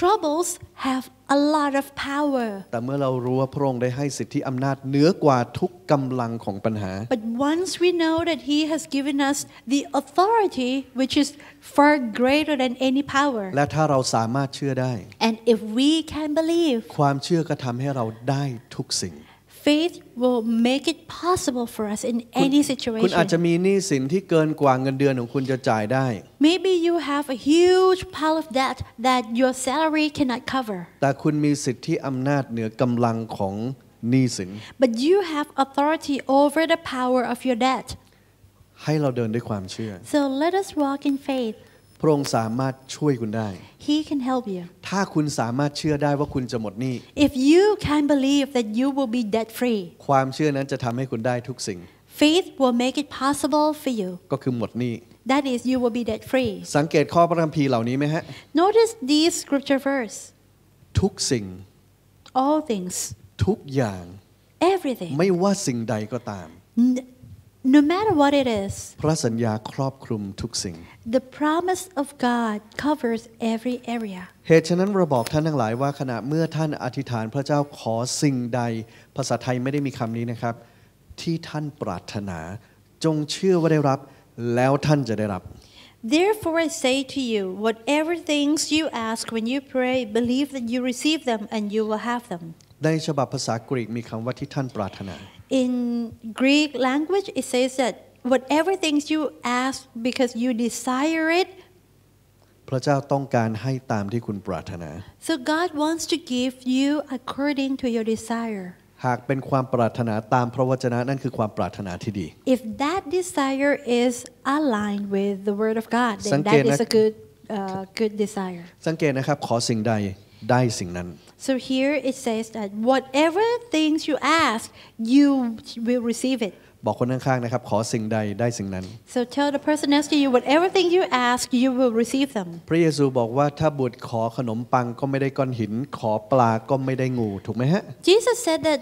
Troubles have a lot of power. แต่เมื่อเรารู้ว่าพระองค์ได้ให้สิทธิอำนาจเหนือกว่าทุกกำลังของปัญหา But once we know that He has given us the authority, which is far greater than any power, และถ้าเราสามารถเชื่อได้ and if we can believe, ความเชื่อก็ทำให้เราได้ทุกสิ่ง faith will make it possible for us in any คุณอาจจะ situation. มีหนี้สินที่เกินกว่าเงินเดือนของคุณจะจ่ายได้ Maybe you have a huge pile of debt that your salary cannot cover, แต่คุณมีสิทธิอำนาจเหนือกำลังของหนี้สิน but you have authority over the power of your debt. ให้เราเดินด้วยความเชื่อ So let us walk in faith. พระองค์สามารถช่วยคุณได้ He can help you. ถ้าคุณสามารถเชื่อได้ว่าคุณจะหมดหนี้ If you can believe that you will be debt free, ความเชื่อนั้นจะทำให้คุณได้ทุกสิ่ง faith will make it possible for you. ก็คือหมดหนี้ That is, you will be debt free. สังเกตข้อพระคัมภีร์เหล่านี้ไหมฮะ Notice these scripture verse. ทุกสิ่ง All things, ทุกอย่าง everything, ไม่ว่าสิ่งใดก็ตาม n- no matter what it is, พระสัญญาครอบคลุมทุกสิ่ง the promise of God covers every area. เหตุฉะนั้นเราบอกท่านทั้งหลายว่าขณะเมื่อท่านอธิษฐานพระเจ้าขอสิ่งใด ภาษาไทยไม่ได้มีคำนี้นะครับ ที่ท่านปรารถนา จงเชื่อว่าได้รับ แล้วท่านจะได้รับ Therefore, I say to you, whatever things you ask when you pray, believe that you receive them and you will have them. ในฉบับภาษากรีกมีคำว่าที่ท่านปรารถนา In Greek language, it says that whatever things you ask because you desire it, พระเจ้าต้องการให้ตามที่คุณปรารถนา so God wants to give you according to your desire. หากเป็นความปรารถนาตามพระวจนะนั่นคือความปรารถนาที่ดี If that desire is aligned with the Word of God, สั then งเกต that นะ is a good, uh, good desire. สังเกตนะครับขอสิ่งใดได้สิ่งนั้น So here it says that whatever things you ask, you will receive it. บอกคนข้างๆนะครับขอสิ่งใดได้สิ่งนั้น So tell the person next to you, whatever thing you ask, you will receive them. พระเยซูบอกว่าถ้าบุตรขอขนมปังก็ไม่ได้ก้อนหิน ขอปลาก็ไม่ได้งูถูกไหมฮะ Jesus said that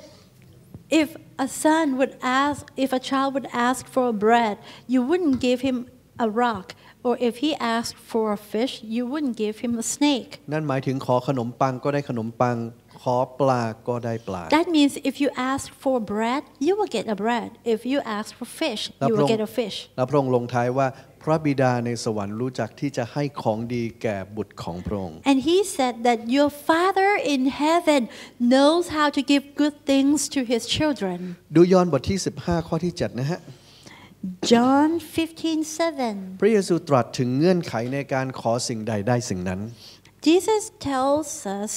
if a son would ask, if a child would ask for bread, you wouldn't give him a rock. Or if he asked for a fish, you wouldn't give him a snake. นั่นหมายถึงขอขนมปังก็ได้ขนมปัง ขอปลาก็ได้ปลา That means if you ask for bread, you will get a bread. If you ask for fish, you will get a fish. แล้วพระองค์ลงท้ายว่า พระบิดาในสวรรค์รู้จักที่จะให้ของดีแก่บุตรของพระองค์ And he said that your Father in heaven knows how to give good things to his children. ดูยอห์นบทที่ 15 ข้อที่ 7 นะฮะ John 15 พระเยซูตรัสถึงเงื่อนไขในการขอสิ่งใดได้สิ่งนั้น 7. Jesus tells us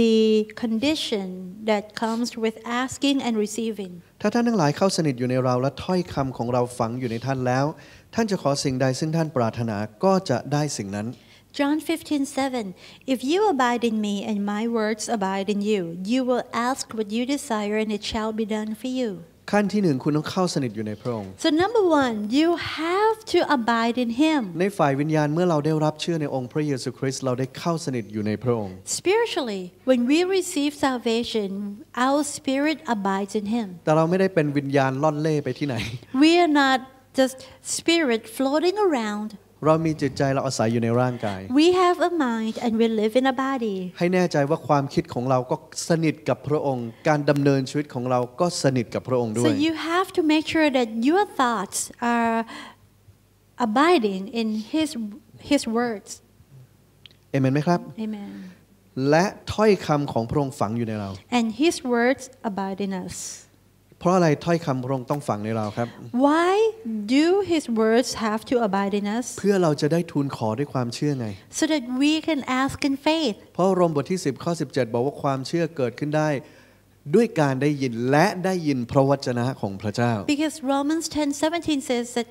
the condition that comes with asking and receiving. ถ้าท่านทั้งหลายเข้าสนิทอยู่ในเราและถ้อยคำของเราฝังอยู่ในท่านแล้ว ท่านจะขอสิ่งใดซึ่งท่านปรารถนาก็จะได้สิ่งนั้น John 15:7 If you abide in me and my words abide in you, you will ask what you desire and it shall be done for you. ขั้นที่หนึ่งคุณต้องเข้าสนิทอยู่ในพระองค์ So number 1, you have to abide in him. ในฝ่ายวิญญาณเมื่อเราได้รับเชื่อในองค์พระเยซูคริสต์เราได้เข้าสนิทอยู่ในพระองค์ Spiritually, when we receive salvation, our spirit abides in him. แต่เราไม่ได้เป็นวิญญาณล่อนเล่ไปที่ไหน We are not just spirit floating around. เรามีจิตใจเราอาศัยอยู่ในร่างกาย We have a mind and we live in a body. ให้แน่ใจว่าความคิดของเราก็สนิทกับพระองค์ การดำเนินชีวิตของเราก็สนิทกับพระองค์ด้ว So ย you have to make sure that your thoughts are abiding in his his words. เอเมนไหมครับ Amen. และถ้อยคำของพระองค์ฝังอยู่ในเรา And his words abide in us. เพราะอะไรถ้อยคำพระองค์ต้องฝังในเราครับ Why do his words have to abide in us? เพื่อเราจะได้ทูลขอด้วยความเชื่อไง So that we can ask in faith. เพราะโรมบทที่ 10 ข้อ 17 บอกว่าความเชื่อเกิดขึ้นได้ด้วยการได้ยินและได้ยินพระวจนะของพระเจ้า Because Romans 10:17 says that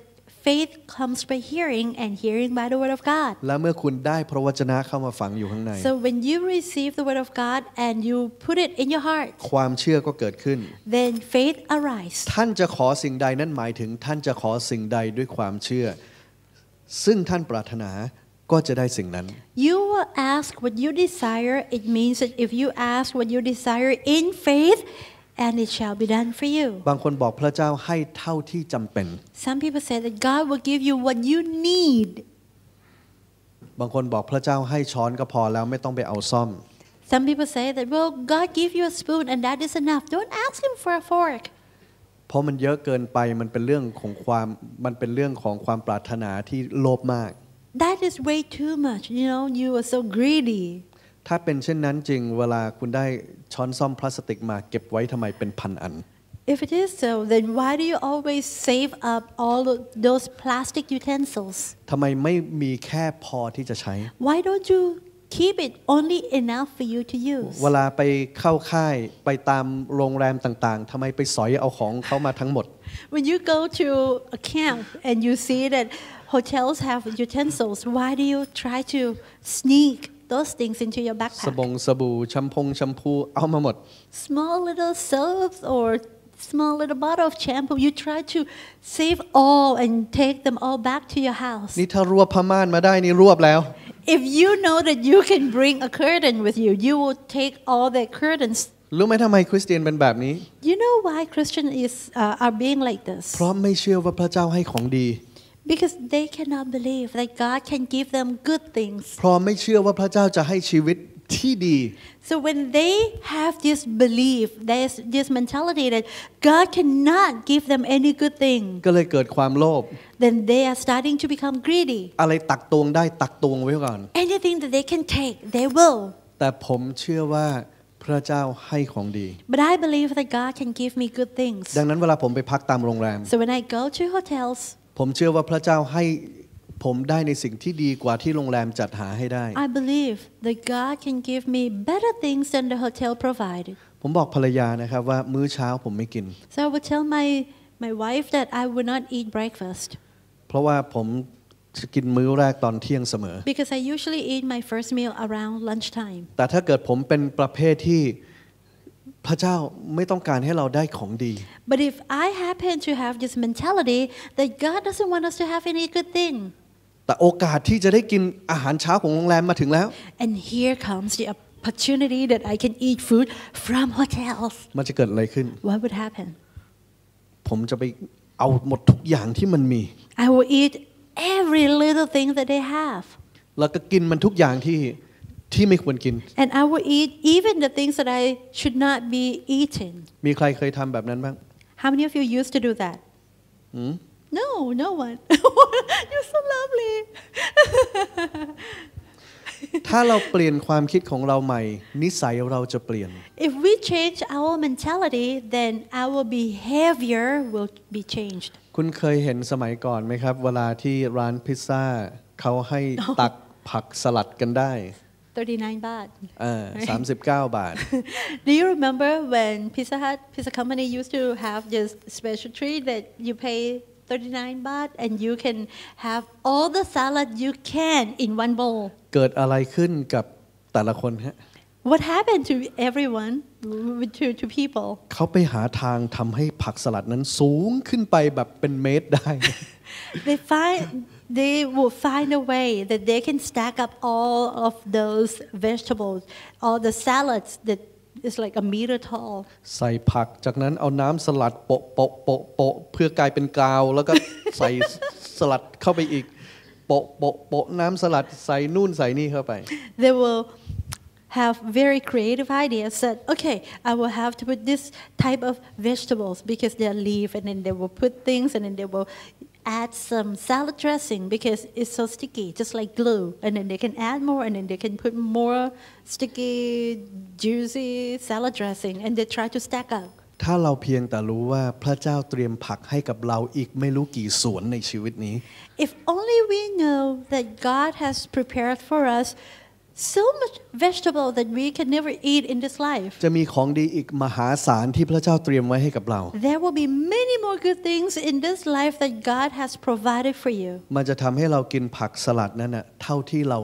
faith comes by hearing and hearing by the word of God. และเมื่อคุณได้พระวจนะเข้ามาฝังอยู่ข้างใน So when you receive the word of God and you put it in your heart, ความเชื่อก็เกิดขึ้น then faith arises. ท่านจะขอสิ่งใดนั่นหมายถึงท่านจะขอสิ่งใดด้วยความเชื่อ ซึ่งท่านปรารถนาก็จะได้สิ่งนั้น You will ask what you desire. It means that if you ask what you desire in faith, and it shall be done for you. บางคนบอกพระเจ้าให้เท่าที่จำเป็น Some people say that God will give you what you need. บางคนบอกพระเจ้าให้ช้อนก็พอแล้วไม่ต้องไปเอาซ่อม Some people say that, well, God give you a spoon and that is enough. Don't ask Him for a fork. เพราะมันเยอะเกินไปมันเป็นเรื่องของความมันเป็นเรื่องของความปรารถนาที่โลภมาก That is way too much. You know, you are so greedy. ถ้าเป็นเช่นนั้นจริงเวลาคุณได้ ช้อนซ่อมพลาสติกมาเก็บไว้ทำไมเป็นพันอัน If it is so, then why do you always save up all of those plastic utensils? ทำไมไม่มีแค่พอที่จะใช้ Why don't you keep it only enough for you to use? เวลาไปเข้าค่ายไปตามโรงแรมต่างๆทำไมไปสอยเอาของเขามาทั้งหมด When you go to a camp and you see that hotels have utensils, why do you try to sneak those things into your ส backpack? บงสบู่แชมพงแชมพูเอามาหมด Small little soaps or small little bottle of shampoo, you try to save all and take them all back to your house. นี่ถ้ารวบผ้าม่านมาได้นี่รวบแล้ว If you know that you can bring a curtain with you, you will take all the curtains. รู้ไหมทำไมคริสเตียนเป็นแบบนี้ You know why Christians is, uh, are being like เพ this? ราะไม่เชื่อว่าพระเจ้าให้ของดี Because they cannot believe that God can give them good things. เพราะไม่เชื่อว่าพระเจ้าจะให้ชีวิตที่ดี So when they have this belief, there's this mentality that God cannot give them any good thing, ก็เลยเกิดความโลภ then they are starting to become greedy. อะไรตักตวงได้ตักตวงไว้ก่อน Anything that they can take, they will. แต่ผมเชื่อว่าพระเจ้าให้ของดี But I believe that God can give me good things. ดังนั้นเวลาผมไปพักตามโรงแรม So when I go to hotels, ผมเชื่อว่าพระเจ้าให้ผมได้ในสิ่งที่ดีกว่าที่โรงแรมจัดหาให้ได้ I believe that God can give me better things than the hotel provided. ผมบอกภรรยานะครับว่ามื้อเช้าผมไม่กิน So I would tell my, my wife that I would not eat breakfast เพราะว่าผมจะกินมื้อแรกตอนเที่ยงเสมอ because I usually eat my first meal around lunchtime. แต่ถ้าเกิดผมเป็นประเภทที่ พระเจ้าไม่ต้องการให้เราได้ของดี But if I happen to have this mentality that God doesn't want us to have any good thing, แต่โอกาสที่จะได้กินอาหารเช้าของโรงแรมมาถึงแล้ว and here comes the opportunity that I can eat food from hotels, มันจะเกิดอะไรขึ้น what would happen? ผมจะไปเอาหมดทุกอย่างที่มันมี I will eat every little thing that they have. แล้วก็กินมันทุกอย่างที่ ที่ไม่ควรกิน And I will eat even the things that I should not be eating. มีใครเคยทำแบบนั้นบ้าง How many of you used to do that? Hmm? No, no one. You're so lovely. ถ้าเราเปลี่ยนความคิดของเราใหม่ นิสัยเราจะเปลี่ยน If we change our mentality, then our behavior will be changed. คุณเคยเห็นสมัยก่อนไหมครับ เวลาที่ร้านพิซซ่าเขาให้ตักผักสลัดกันได้ 39 baht. เออ39บาท Do you remember when Pizza Hut, Pizza Company used to have this special treat that you pay 39 baht and you can have all the salad you can in one bowl? เกิดอะไรขึ้นกับแต่ละคนฮะ What happened to everyone, to, to people? เขาไปหาทางทำให้ผักสลัดนั้นสูงขึ้นไปแบบเป็นเมตรได้ They find they will find a way that they can stack up all of those vegetables, all the salads that is like a meter tall. ใส่ผักจากนั้นเอาน้ำสลัดโปะโปะโปะโปะเพื่อกลายเป็นกาว แล้วก็ ใส่สลัดเข้าไปอีก โปะโปะโปะน้ำสลัดใส่นู่นใส่นี่เข้าไป They will have very creative ideas that okay i will have to put this type of vegetables because they're leaf and then they will put things and then they will add some salad dressing because it's so sticky just like glue and then they can add more and then they can put more sticky juicy salad dressing and they try to stack up ถ้าเราเพียงแต่รู้ว่าพระเจ้าเตรียมผักให้กับเราอีกไม่รู้กี่สวนในชีวิตนี้ if only we know that god has prepared for us so much vegetable that we can never eat in this life จะมีของดีอีกมหาศาลที่พระเจ้าเตรียมไว้ให้กับเรา There will be many more good things in this life that God has provided for you. มันจะทำให้เรากินผักสลัดนั้นนะเท่าที่เรา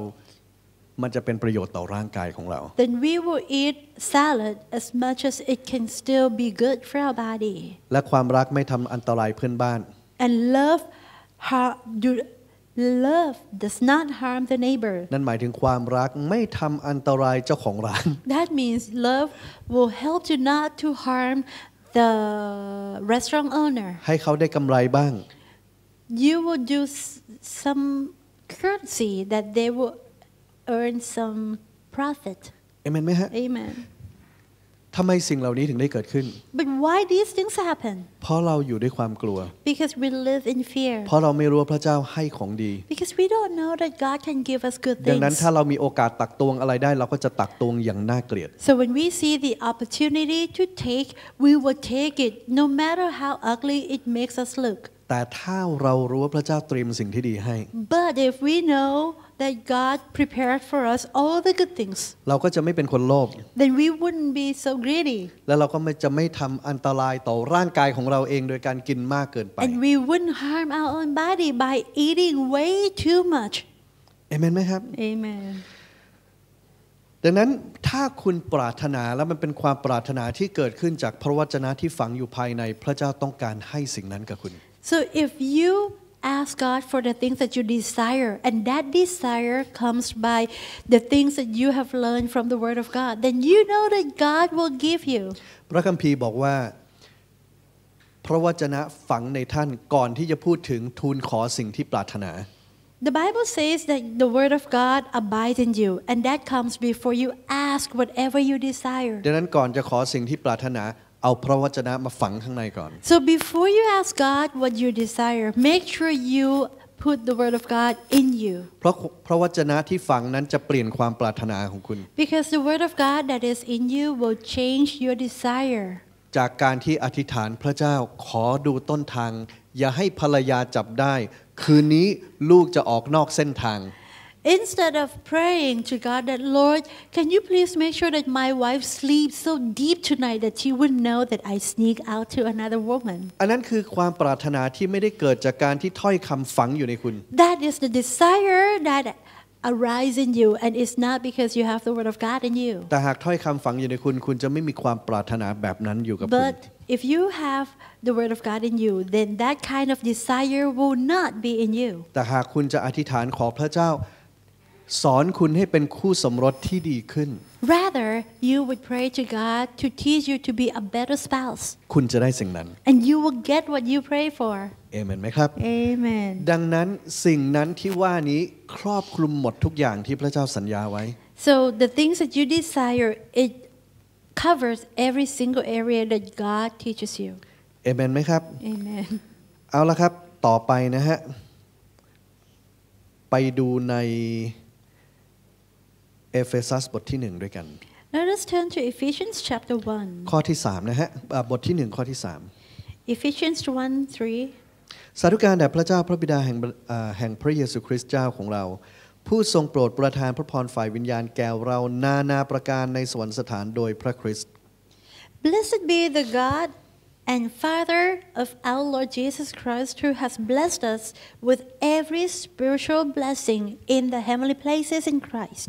มันจะเป็นประโยชน์ต่อร่างกายของเรา Then we will eat salad as much as it can still be good for our body. และความรักไม่ทำอันตรายเพื่อนบ้าน And love, har- do, love does not harm the neighbor. นั่นหมายถึงความรักไม่ทำอันตรายเจ้าของร้าน That means love will help you not to harm the restaurant owner. ให้เขาได้กำไรบ้าง You will do s- some courtesy that they will earn some profit. เอเมนไหมฮะ Amen. ทำไมสิ่งเหล่านี้ถึงได้เกิดขึ้น But why these things happen? เพราะเราอยู่ด้วยความกลัว Because we live in fear. เพราะเราไม่รู้ว่าพระเจ้าให้ของดี Because we don't know that God can give us good ดังนั้น things. ถ้าเรามีโอกาสตักตวงอะไรได้เราก็จะตักตวงอย่างน่าเกลียด So when we see the opportunity to take, we will take it no matter how ugly it makes us look. แต่ถ้าเรารู้ว่าพระเจ้าเตรียมสิ่งที่ดีให้ But if we know that God prepared for us all the good things, เราก็จะไม่เป็นคนโลภ then we wouldn't be so greedy. และเราก็ไม่จะไม่ทำอันตรายต่อร่างกายของเราเองโดยการกินมากเกินไป And we wouldn't harm our own body by eating way too much. เอเมนไหมครับ Amen. ดังนั้นถ้าคุณปรารถนาแล้วมันเป็นความปรารถนาที่เกิดขึ้นจากพระวจนะที่ฝังอยู่ภายในพระเจ้าต้องการให้สิ่งนั้นกับคุณ So if you ask God for the things that you desire, and that desire comes by the things that you have learned from the Word of God, then you know that God will give you. พระคัมภีร์บอกว่า พระวจนะฝังในท่านก่อนที่จะพูดถึงทูลขอสิ่งที่ปรารถนา The Bible says that the Word of God abides in you, and that comes before you ask whatever you desire. ดังนั้นก่อนจะขอสิ่งที่ปรารถนา เอาพระวจนะมาฝังข้างในก่อน So before you ask God what you desire, make sure you put the Word of God in you. เพราะพระวจนะที่ฝังนั้นจะเปลี่ยนความปรารถนาของคุณ Because the Word of God that is in you will change your desire. จากการที่อธิษฐานพระเจ้าขอดูต้นทาง อย่าให้ภรรยาจับได้ คืนนี้ลูกจะออกนอกเส้นทาง Instead of praying to God that, Lord, can you please make sure that my wife sleeps so deep tonight that she wouldn't know that I sneak out to another woman? อันนั้นคือความปรารถนาที่ไม่ได้เกิดจากการที่ถ้อยคำฝังอยู่ในคุณ That is the desire that arise in you, and it's not because you have the Word of God in you. แต่หากถ้อยคำฝังอยู่ในคุณ คุณจะไม่มีความปรารถนาแบบนั้นอยู่กับคุณ But if you have the Word of God in you, then that kind of desire will not be in you. แต่หากคุณจะอธิษฐานขอพระเจ้า สอนคุณให้เป็นคู่สมรสที่ดีขึ้น Rather, you would pray to God to teach you to be a better spouse, คุณจะได้สิ่งนั้น and you will get what you pray for. เอเมนไหมครับ Amen. ดังนั้นสิ่งนั้นที่ว่านี้ครอบคลุมหมดทุกอย่างที่พระเจ้าสัญญาไว้ So the things that you desire, it covers every single area that God teaches you. เอเมนไหมครับ Amen. เอาละครับต่อไปนะฮะไปดูใน เอเฟซัสบทที่หนึ่งด้วยกัน Let us turn to Ephesians chapter 1. ข้อที่สามนะฮะอ่าบทที่หนึ่งข้อที่สาม Ephesians 1 3. สาธุการแด่พระเจ้าพระบิดาแห่งอ่าแห่งพระเยซูคริสต์เจ้าของเรา ผู้ทรงโปรดประทานพระพรฝ่ายวิญญาณแก่เรานานาประการในสวรรคสถานโดยพระคริสต์ Blessed be the God and Father of our Lord Jesus Christ, who has blessed us with every spiritual blessing in the heavenly places in Christ.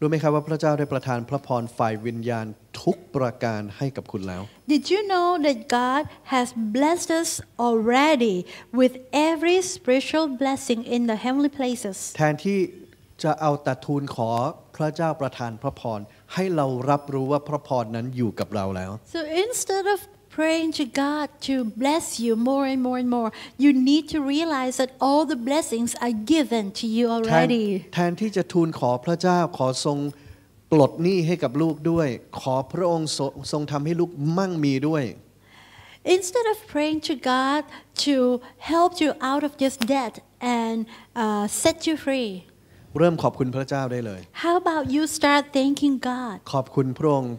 รู้ไหมครับว่าพระเจ้าได้ประทานพระพรฝ่ายวิญญาณทุกประการให้กับคุณแล้ว Did you know that God has blessed us already with every spiritual blessing in the heavenly places? แทนที่จะเอาแต่ทูลขอพระเจ้าประทานพระพรให้เรารับรู้ว่าพระพรนั้นอยู่กับเราแล้ว So instead of praying to God to bless you more and more and more, you need to realize that all the blessings are given to you แทน already. แทนที่จะทูลขอพระเจ้าขอทรงปลดหนี้ให้กับลูกด้วย ขอพระองค์ทรงทรงทำให้ลูกมั่งมีด้วย Instead of praying to God to help you out of this debt and uh, set you free, เริ่มขอบคุณพระเจ้าได้เลย how about you start thanking God? ขอบคุณพระองค์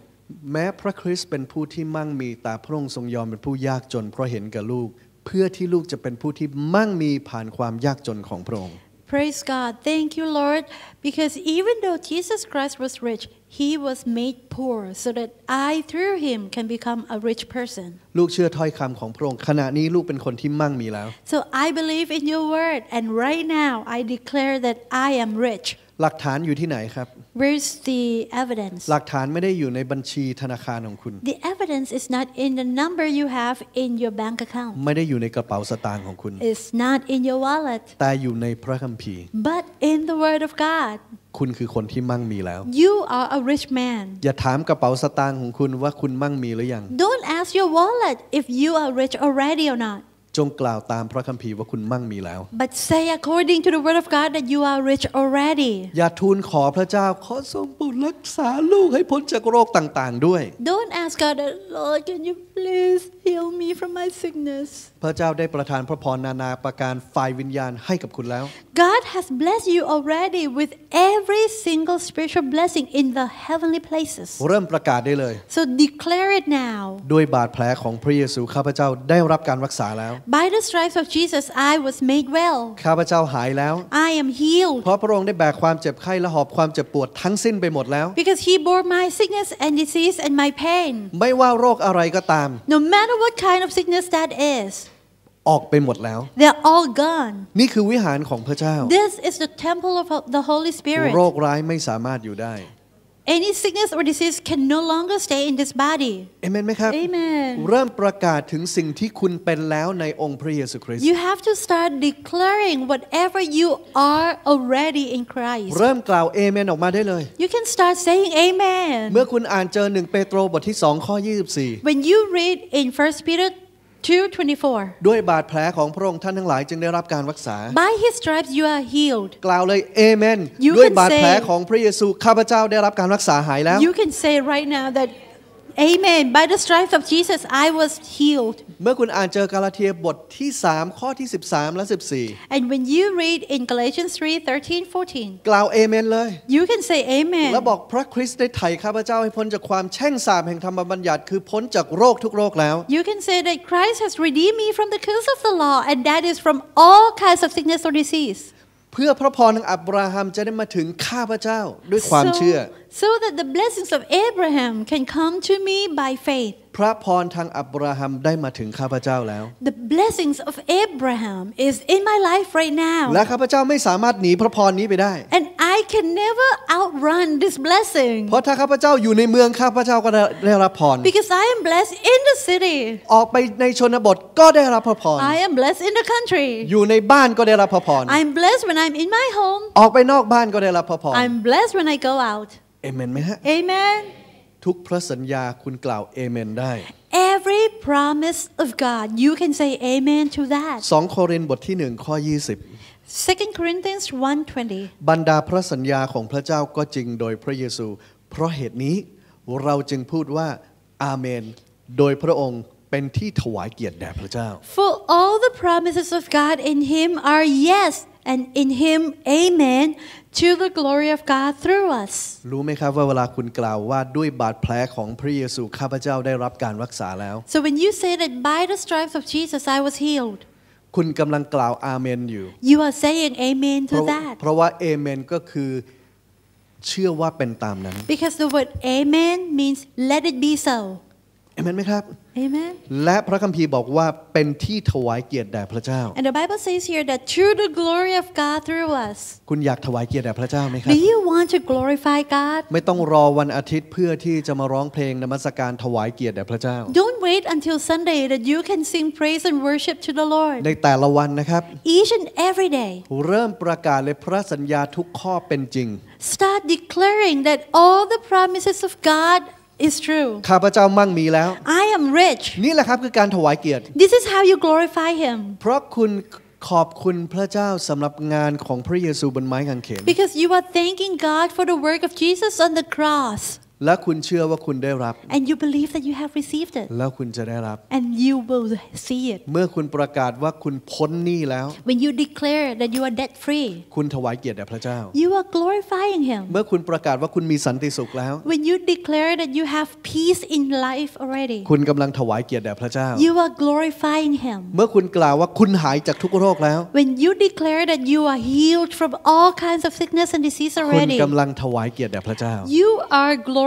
แม้พระคริสต์เป็นผู้ที่มั่งมีแต่พระองค์ทรงยอมเป็นผู้ยากจน เพราะเห็นกับลูก เพื่อที่ลูกจะเป็นผู้ที่มั่งมีผ่านความยากจนของพระองค์ Praise God. Thank you, Lord. Because even though Jesus Christ was rich, he was made poor so that I, through him, can become a rich person. ลูกเชื่อถ้อยคำของพระองค์ขณะนี้ลูกเป็นคนที่มั่งมีแล้ว So I believe in your word, and right now I declare that I am rich. หลักฐานอยู่ที่ไหนครับ Where's the evidence? หลักฐานไม่ได้อยู่ในบัญชีธนาคารของคุณ The evidence is not in the number you have in your bank account. ไม่ได้อยู่ในกระเป๋าสตางค์ของคุณ It's not in your wallet, แต่อยู่ในพระคัมภีร์ but in the word of God. คุณคือคนที่มั่งมีแล้ว You are a rich man. อย่าถามกระเป๋าสตางค์ของคุณว่าคุณมั่งมีหรือยัง Don't ask your wallet if you are rich already or not. จงกล่าวตามพระคัมภีร์ว่าคุณมั่งมีแล้ว But say according to the word of God that you are rich already. อย่าทูลขอพระเจ้าขอทรงโปรดรักษาลูกให้พ้นจากโรคต่างๆด้วย Don't ask God that, Lord, can you please heal me from my sickness? พระเจ้าได้ประทานพระพรนานาประการฝ่ายวิญญาณให้กับคุณแล้ว God has blessed you already with every single spiritual blessing in the heavenly places. เริ่มประกาศได้เลย So declare it now. ด้วยบาดแผลของพระเยซูข้าพเจ้าได้รับการรักษาแล้ว By the stripes of Jesus, I was made well. ข้าพเจ้าหายแล้ว I am healed เพราะพระองค์ได้แบกความเจ็บไข้และหอบความเจ็บปวดทั้งสิ้นไปหมดแล้ว because He bore my sickness and disease and my pain. ไม่ว่าโรคอะไรก็ตาม No matter what kind of sickness that is, ออกไปหมดแล้ว they're all gone. นี่คือวิหารของพระเจ้า This is the temple of the Holy Spirit. โรคร้ายไม่สามารถอยู่ได้ Any sickness or disease can no longer stay in this body. เอเมนไหมครับ Amen. เริ่มประกาศถึงสิ่งที่คุณเป็นแล้วในองค์พระเยซูคริสต์ You have to start declaring whatever you are already in Christ. เริ่มกล่าวเอเมนออกมาได้เลย You can start saying amen. เมื่อคุณอ่านเจอหนึ่งเปโตรบทที่2ข้อ When you read in 1 Peter 2:24, ด้วยบาดแผลของพระองค์ท่านทั้งหลายจึงได้รับการรักษา by his stripes you are healed. กล่าวเลยเอเมน You ด้วย can บาดแผล say- ของพระเยซูข้าพเจ้าได้รับการรักษาหายแล้ว You can say right now that amen. By the stripes of Jesus I was healed. เมื่อคุณอ่านเจอกาลาเทียบทที่ 3 ข้อที่ 13 และ And when you read in Galatians 3:13, 14, 14 กล่าวเอเมนเลย you can say amen. แล้วบอกพระคริสต์ได้ไถ่ข้าพเจ้าให้พ้นจากความแช่งสาปแห่งธรรมบัญญัติ คือพ้นจากโรคทุกโรคแล้ว You can say that Christ has redeemed me from the curse of the law, and that is from all kinds of sickness or disease. พื่อพระพรของอับราฮัมจะได้มาถึงข้าพเจ้าด้วยความเชื่อ so that the blessings of Abraham can come to me by faith. พระพรทางอับราฮัมได้มาถึงข้าพเจ้าแล้ว The blessings of Abraham is in my life right และ now. ข้าพเจ้าไม่สามารถหนีพระพรนี้ไปได้ And I can never outrun this blessing เพราะถ้าข้าพเจ้าอยู่ในเมืองข้าพเจ้าก็ได้ได้รับพร because I am blessed in the city. ออกไปในชนบทก็ได้รับพระพร I am blessed in the country. อยู่ในบ้านก็ได้รับพระพร I'm blessed when I'm in my home. ออกไปนอกบ้านก็ได้รับพระพร I'm blessed when I go out. เอเมนไหมฮะ Amen. ทุกพระสัญญาคุณกล่าวเอเมนได้ Every promise of God, you can say amen to that. 2โครินธ์บทที่1ข้อ2 Corinthians 1:20. 20 บรรดาพระสัญญาของพระเจ้าก็จริงโดยพระเยซู เพราะเหตุนี้เราจึงพูดว่าอาเมน โดยพระองค์เป็นที่ถวายเกียรติแด่พระเจ้า For all the promises of God in him are yes, and in him amen to the glory of God through us. รู้ไหมครับว่าเวลาคุณกล่าวว่าด้วยบาดแผลของพระเยซูข้าพเจ้าได้รับการรักษาแล้ว So when you say that by the stripes of Jesus I was healed, คุณกำลังกล่าวอาเมนอยู่ You are saying amen เพ to ราะ that. เพราะว่าเอเมนก็คือเชื่อว่าเป็นตามนั้น Because the word amen means let it be so. เอเมนไหมครับ Amen. และพระคัมภีร์บอกว่าเป็นที่ถวายเกียรติแด่พระเจ้า And the Bible says here that through the glory of God through us, คุณอยากถวายเกียรติแด่พระเจ้าไหมครับ do you want to glorify God? ไม่ต้องรอวันอาทิตย์เพื่อที่จะมาร้องเพลงนมัสการถวายเกียรติแด่พระเจ้า Don't wait until Sunday that you can sing praise and worship to the ใน Lord. แต่ละวันนะครับ Each and every day, เริ่มประกาศเลยพระสัญญาทุกข้อเป็นจริง start declaring that all the promises of God is true. ข้าพเจ้ามั่งมีแล้ว I am rich. นี่แหละครับคือการถวายเกียรติ This is how you glorify Him. เพราะคุณขอบคุณพระเจ้าสำหรับงานของพระเยซูบนไม้กางเขน Because you are thanking God for the work of Jesus on the cross. และคุณเชื่อว่าคุณได้รับ And you believe that you have received it. แล้วคุณจะได้รับ And you will see it. เมื่อคุณประกาศว่าคุณพ้นหนี้แล้ว When you declare that you are debt free, คุณถวายเกียรติแด่พระเจ้า you are glorifying Him. เมื่อคุณประกาศว่าคุณมีสันติสุขแล้ว When you declare that you have peace in life already, คุณกำลังถวายเกียรติแด่พระเจ้า you are glorifying Him. เมื่อคุณกล่าวว่าคุณหายจากทุกโรคแล้ว When you declare that you are healed from all kinds of sickness and disease คุณ already, กำลังถวายเกียรติแด่พระเจ้า you are glorifying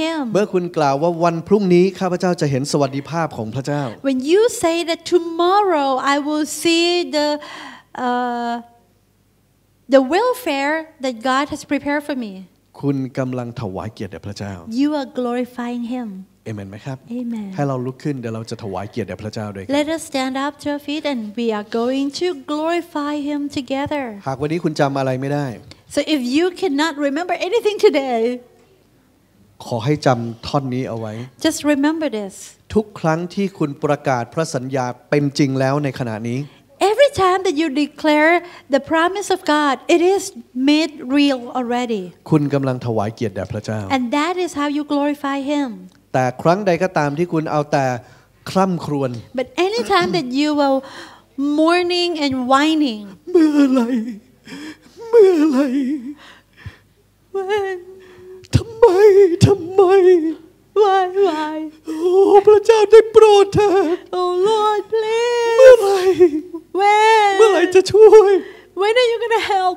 Him. เมื่อคุณกล่าวว่าวันพรุ่งนี้ข้าพเจ้าจะเห็นสวัสดิภาพของพระเจ้า When you say that tomorrow I will see the uh, the welfare that God has prepared for me, คุณกำลังถวายเกียรติแด่พระเจ้า you are glorifying Him. เอเมนไหมครับ Amen. ให้เราลุกขึ้นเดี๋ยวเราจะถวายเกียรติแด่พระเจ้าด้วยกัน Let us stand up to our feet and we are going to glorify Him together. หากวันนี้คุณจำอะไรไม่ได้ So if you cannot remember anything today, ขอให้จำท่อนนี้เอาไว้ just remember this. ทุกครั้งที่คุณประกาศพระสัญญาเป็นจริงแล้วในขณะนี้ Every time that you declare the promise of God, it is made real already. คุณกำลังถวายเกียรติแด่พระเจ้า And that is how you glorify Him. แต่ครั้งใดก็ตามที่คุณเอาแต่คร่ำครวญ But anytime that you are mourning and whining, เมื่อไหรเมื่อไหร when, ทำไมทำไม why, why? โอ้พระเจ้าได้โปรดเธอ Oh Lord, เมื่อ please. ไหรเมื่อไหร When? จะช่วย When are you going to help?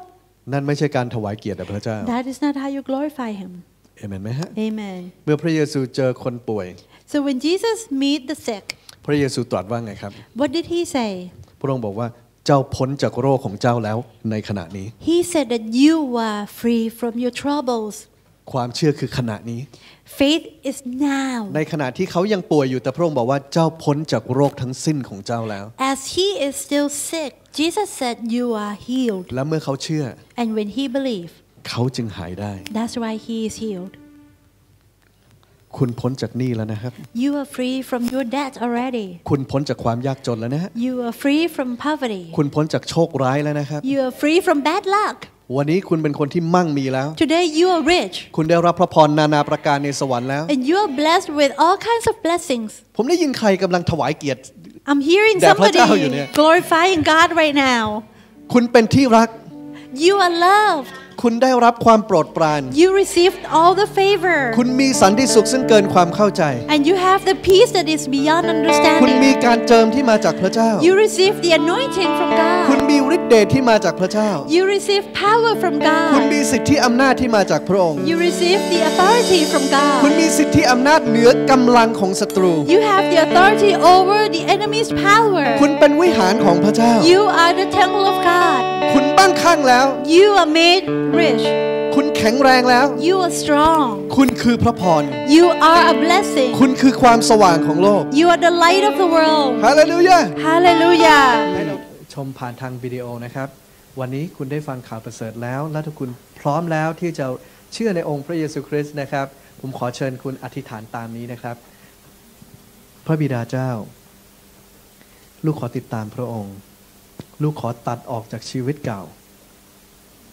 นั่นไม่ใช่การถวายเกียรติแด่พระเจ้า That is not how you glorify Him. เอเมนไหมฮะ Amen. เมื่อพระเยซูเจอคนป่วย So when Jesus meet the sick, พระเยซูตรัสว่าไงครับ what did He say? พระองค์บอกว่าเจ้าพ้นจากโรคของเจ้าแล้วในขณะนี้ He said that you are free from your troubles. ความเชื่อคือขณะนี้ Faith is now. ในขณะที่เขายังป่วยอยู่แต่พระองค์บอกว่าเจ้าพ้นจากโรคทั้งสิ้นของเจ้าแล้ว As he is still sick, Jesus said, You are healed. และเมื่อเขาเชื่อ And when he believed, เขาจึงหายได้ that's why he is healed. คุณพ้นจากหนี้แล้วนะครับ You are free from your debt already. คุณพ้นจากความยากจนแล้วนะฮะ You are free from poverty. คุณพ้นจากโชคร้ายแล้วนะครับ You are free from bad luck. วันนี้คุณเป็นคนที่มั่งมีแล้ว Today you are rich. คุณได้รับพระพรนานาประการในสวรรค์แล้ว And you are blessed with all kinds of blessings. ผมได้ยินใครกำลังถวายเกียรติ I'm hearing แด่พระเจ้าอยู่ somebody เนี่ย glorifying God right now. คุณเป็นที่รัก You are loved. คุณได้รับความโปรดปราน You received all the favor. คุณมีสันติสุขซึ่งเกินความเข้าใจ And you have the peace that is beyond คุณมี understanding. การเจิมที่มาจากพระเจ้า You receive the anointing from คุณ God. มีฤทธิ์เดชที่มาจากพระเจ้า You receive power from คุณ God. มีสิทธิอำนาจที่มาจากพระองค์ You receive the authority from คุณ God. มีสิทธิอำนาจเหนือกำลังของศัตรู You have the authority over the enemy's power. คุณเป็นวิหารของพระเจ้า You are the temple of God. คุณบ้างข้างแล้ว You are made rich. คุณแข็งแรงแล้ว You are strong. คุณคือพระพร You are a blessing. คุณคือความสว่างของโลก You are the light of the world. ฮาเลลูยา Hallelujah. ให้เราชมผ่านทางวิดีโอนะครับ วันนี้คุณได้ฟังข่าวประเสริฐแล้ว และถ้าคุณพร้อมแล้วที่จะเชื่อในองค์พระเยซูคริสต์นะครับ ผมขอเชิญคุณอธิษฐานตามนี้นะครับ พระบิดาเจ้า ลูกขอติดตามพระองค์ ลูกขอตัดออกจากชีวิตเก่า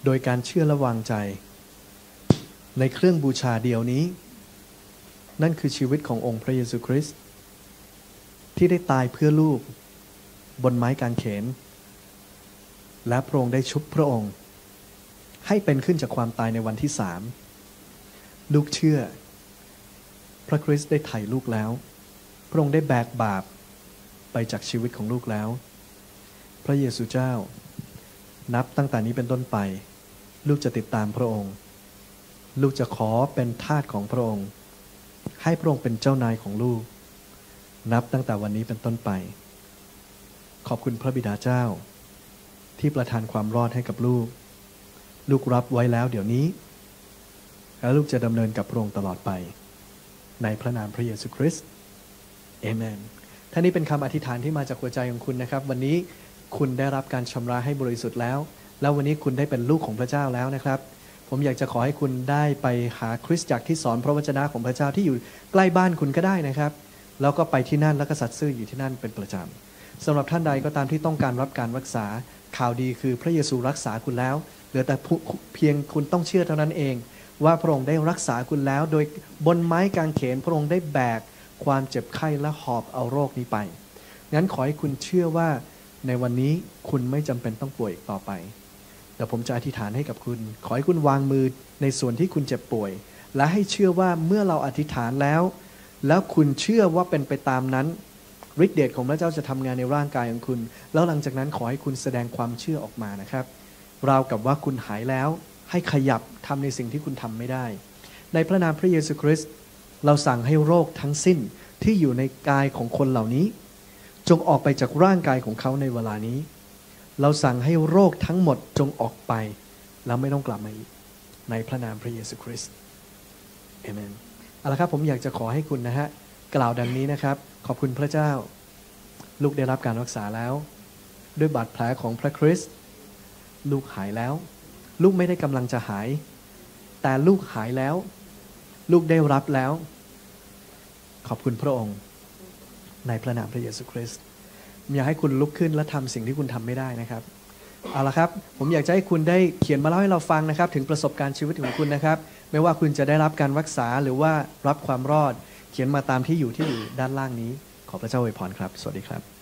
โดยการเชื่อและวางใจ ในเครื่องบูชาเดียวนี้ นั่นคือชีวิตขององค์พระเยซูคริสต์ที่ได้ตายเพื่อลูก บนไม้กางเขน และพระองค์ได้ชุบพระองค์ ให้เป็นขึ้นจากความตายในวันที่สามลูกเชื่อ พระคริสต์ได้ไถ่ลูกแล้ว พระองค์ได้แบกบาปไปจากชีวิตของลูกแล้ว พระเยซูเจ้า นับตั้งแต่นี้เป็นต้นไป ลูกจะติดตามพระองค์ ลูกจะขอเป็นทาสของพระองค์ ให้พระองค์เป็นเจ้านายของลูก นับตั้งแต่วันนี้เป็นต้นไป ขอบคุณพระบิดาเจ้า ที่ประทานความรอดให้กับลูก ลูกรับไว้แล้วเดี๋ยวนี้ และลูกจะดำเนินกับพระองค์ตลอดไป ในพระนามพระเยซูคริสต์เอเมนท่านี้เป็นคำอธิษฐานที่มาจากหัวใจของคุณนะครับ วันนี้ คุณได้รับการชำระให้บริสุทธิ์แล้ว แล้ววันนี้คุณได้เป็นลูกของพระเจ้าแล้วนะครับ ผมอยากจะขอให้คุณได้ไปหาคริสตจักรที่สอนพระวจนะของพระเจ้าที่อยู่ใกล้บ้านคุณก็ได้นะครับ แล้วก็ไปที่นั่นแล้วก็สัตย์ซื่ออยู่ที่นั่นเป็นประจำสำหรับท่านใดก็ตามที่ต้องการรับการรักษาข่าวดีคือพระเยซูรักษาคุณแล้วเหลือแต่เพียงคุณต้องเชื่อเท่านั้นเอง ว่าพระองค์ได้รักษาคุณแล้ว โดยบนไม้กางเขนพระองค์ได้แบกความเจ็บไข้และหอบเอาโรคนี้ไปงั้นขอให้คุณเชื่อว่า ในวันนี้คุณไม่จำเป็นต้องป่วยอีกต่อไปเดี๋ยวผมจะอธิษฐานให้กับคุณ ขอให้คุณวางมือในส่วนที่คุณเจ็บป่วย และให้เชื่อว่าเมื่อเราอธิษฐานแล้ว แล้วคุณเชื่อว่าเป็นไปตามนั้นฤทธิเดชของพระเจ้าจะทำงานในร่างกายของคุณ แล้วหลังจากนั้นขอให้คุณแสดงความเชื่อออกมานะครับราวกับว่าคุณหายแล้ว ให้ขยับทำในสิ่งที่คุณทำไม่ได้ ในพระนามพระเยซูคริสต์เราสั่งให้โรคทั้งสิ้นที่อยู่ในกายของคนเหล่านี้ จงออกไปจากร่างกายของเขาในเวลานี้ เราสั่งให้โรคทั้งหมดจงออกไป แล้วไม่ต้องกลับมาอีก ในพระนามพระเยซูคริสต์เอเมนเอาละครับผมอยากจะขอให้คุณนะฮะ กล่าวดังนี้นะครับ ขอบคุณพระเจ้า ลูกได้รับการรักษาแล้ว ด้วยบาดแผลของพระคริสต์ลูกหายแล้ว ลูกไม่ได้กำลังจะหาย แต่ลูกหายแล้ว ลูกได้รับแล้ว ขอบคุณพระองค์ ในพระนามพระเยซูคริสต์อยากให้คุณลุกขึ้นและทำสิ่งที่คุณทำไม่ได้นะครับเอาละครับ ผมอยากจะให้คุณได้เขียนมาเล่าให้เราฟังนะครับ ถึงประสบการณ์ชีวิตของคุณนะครับ ไม่ว่าคุณจะได้รับการรักษาหรือว่ารับความรอด เขียนมาตามที่อยู่ที่อยู่ด้านล่างนี้ ขอพระเจ้าอวยพรครับ สวัสดีครับ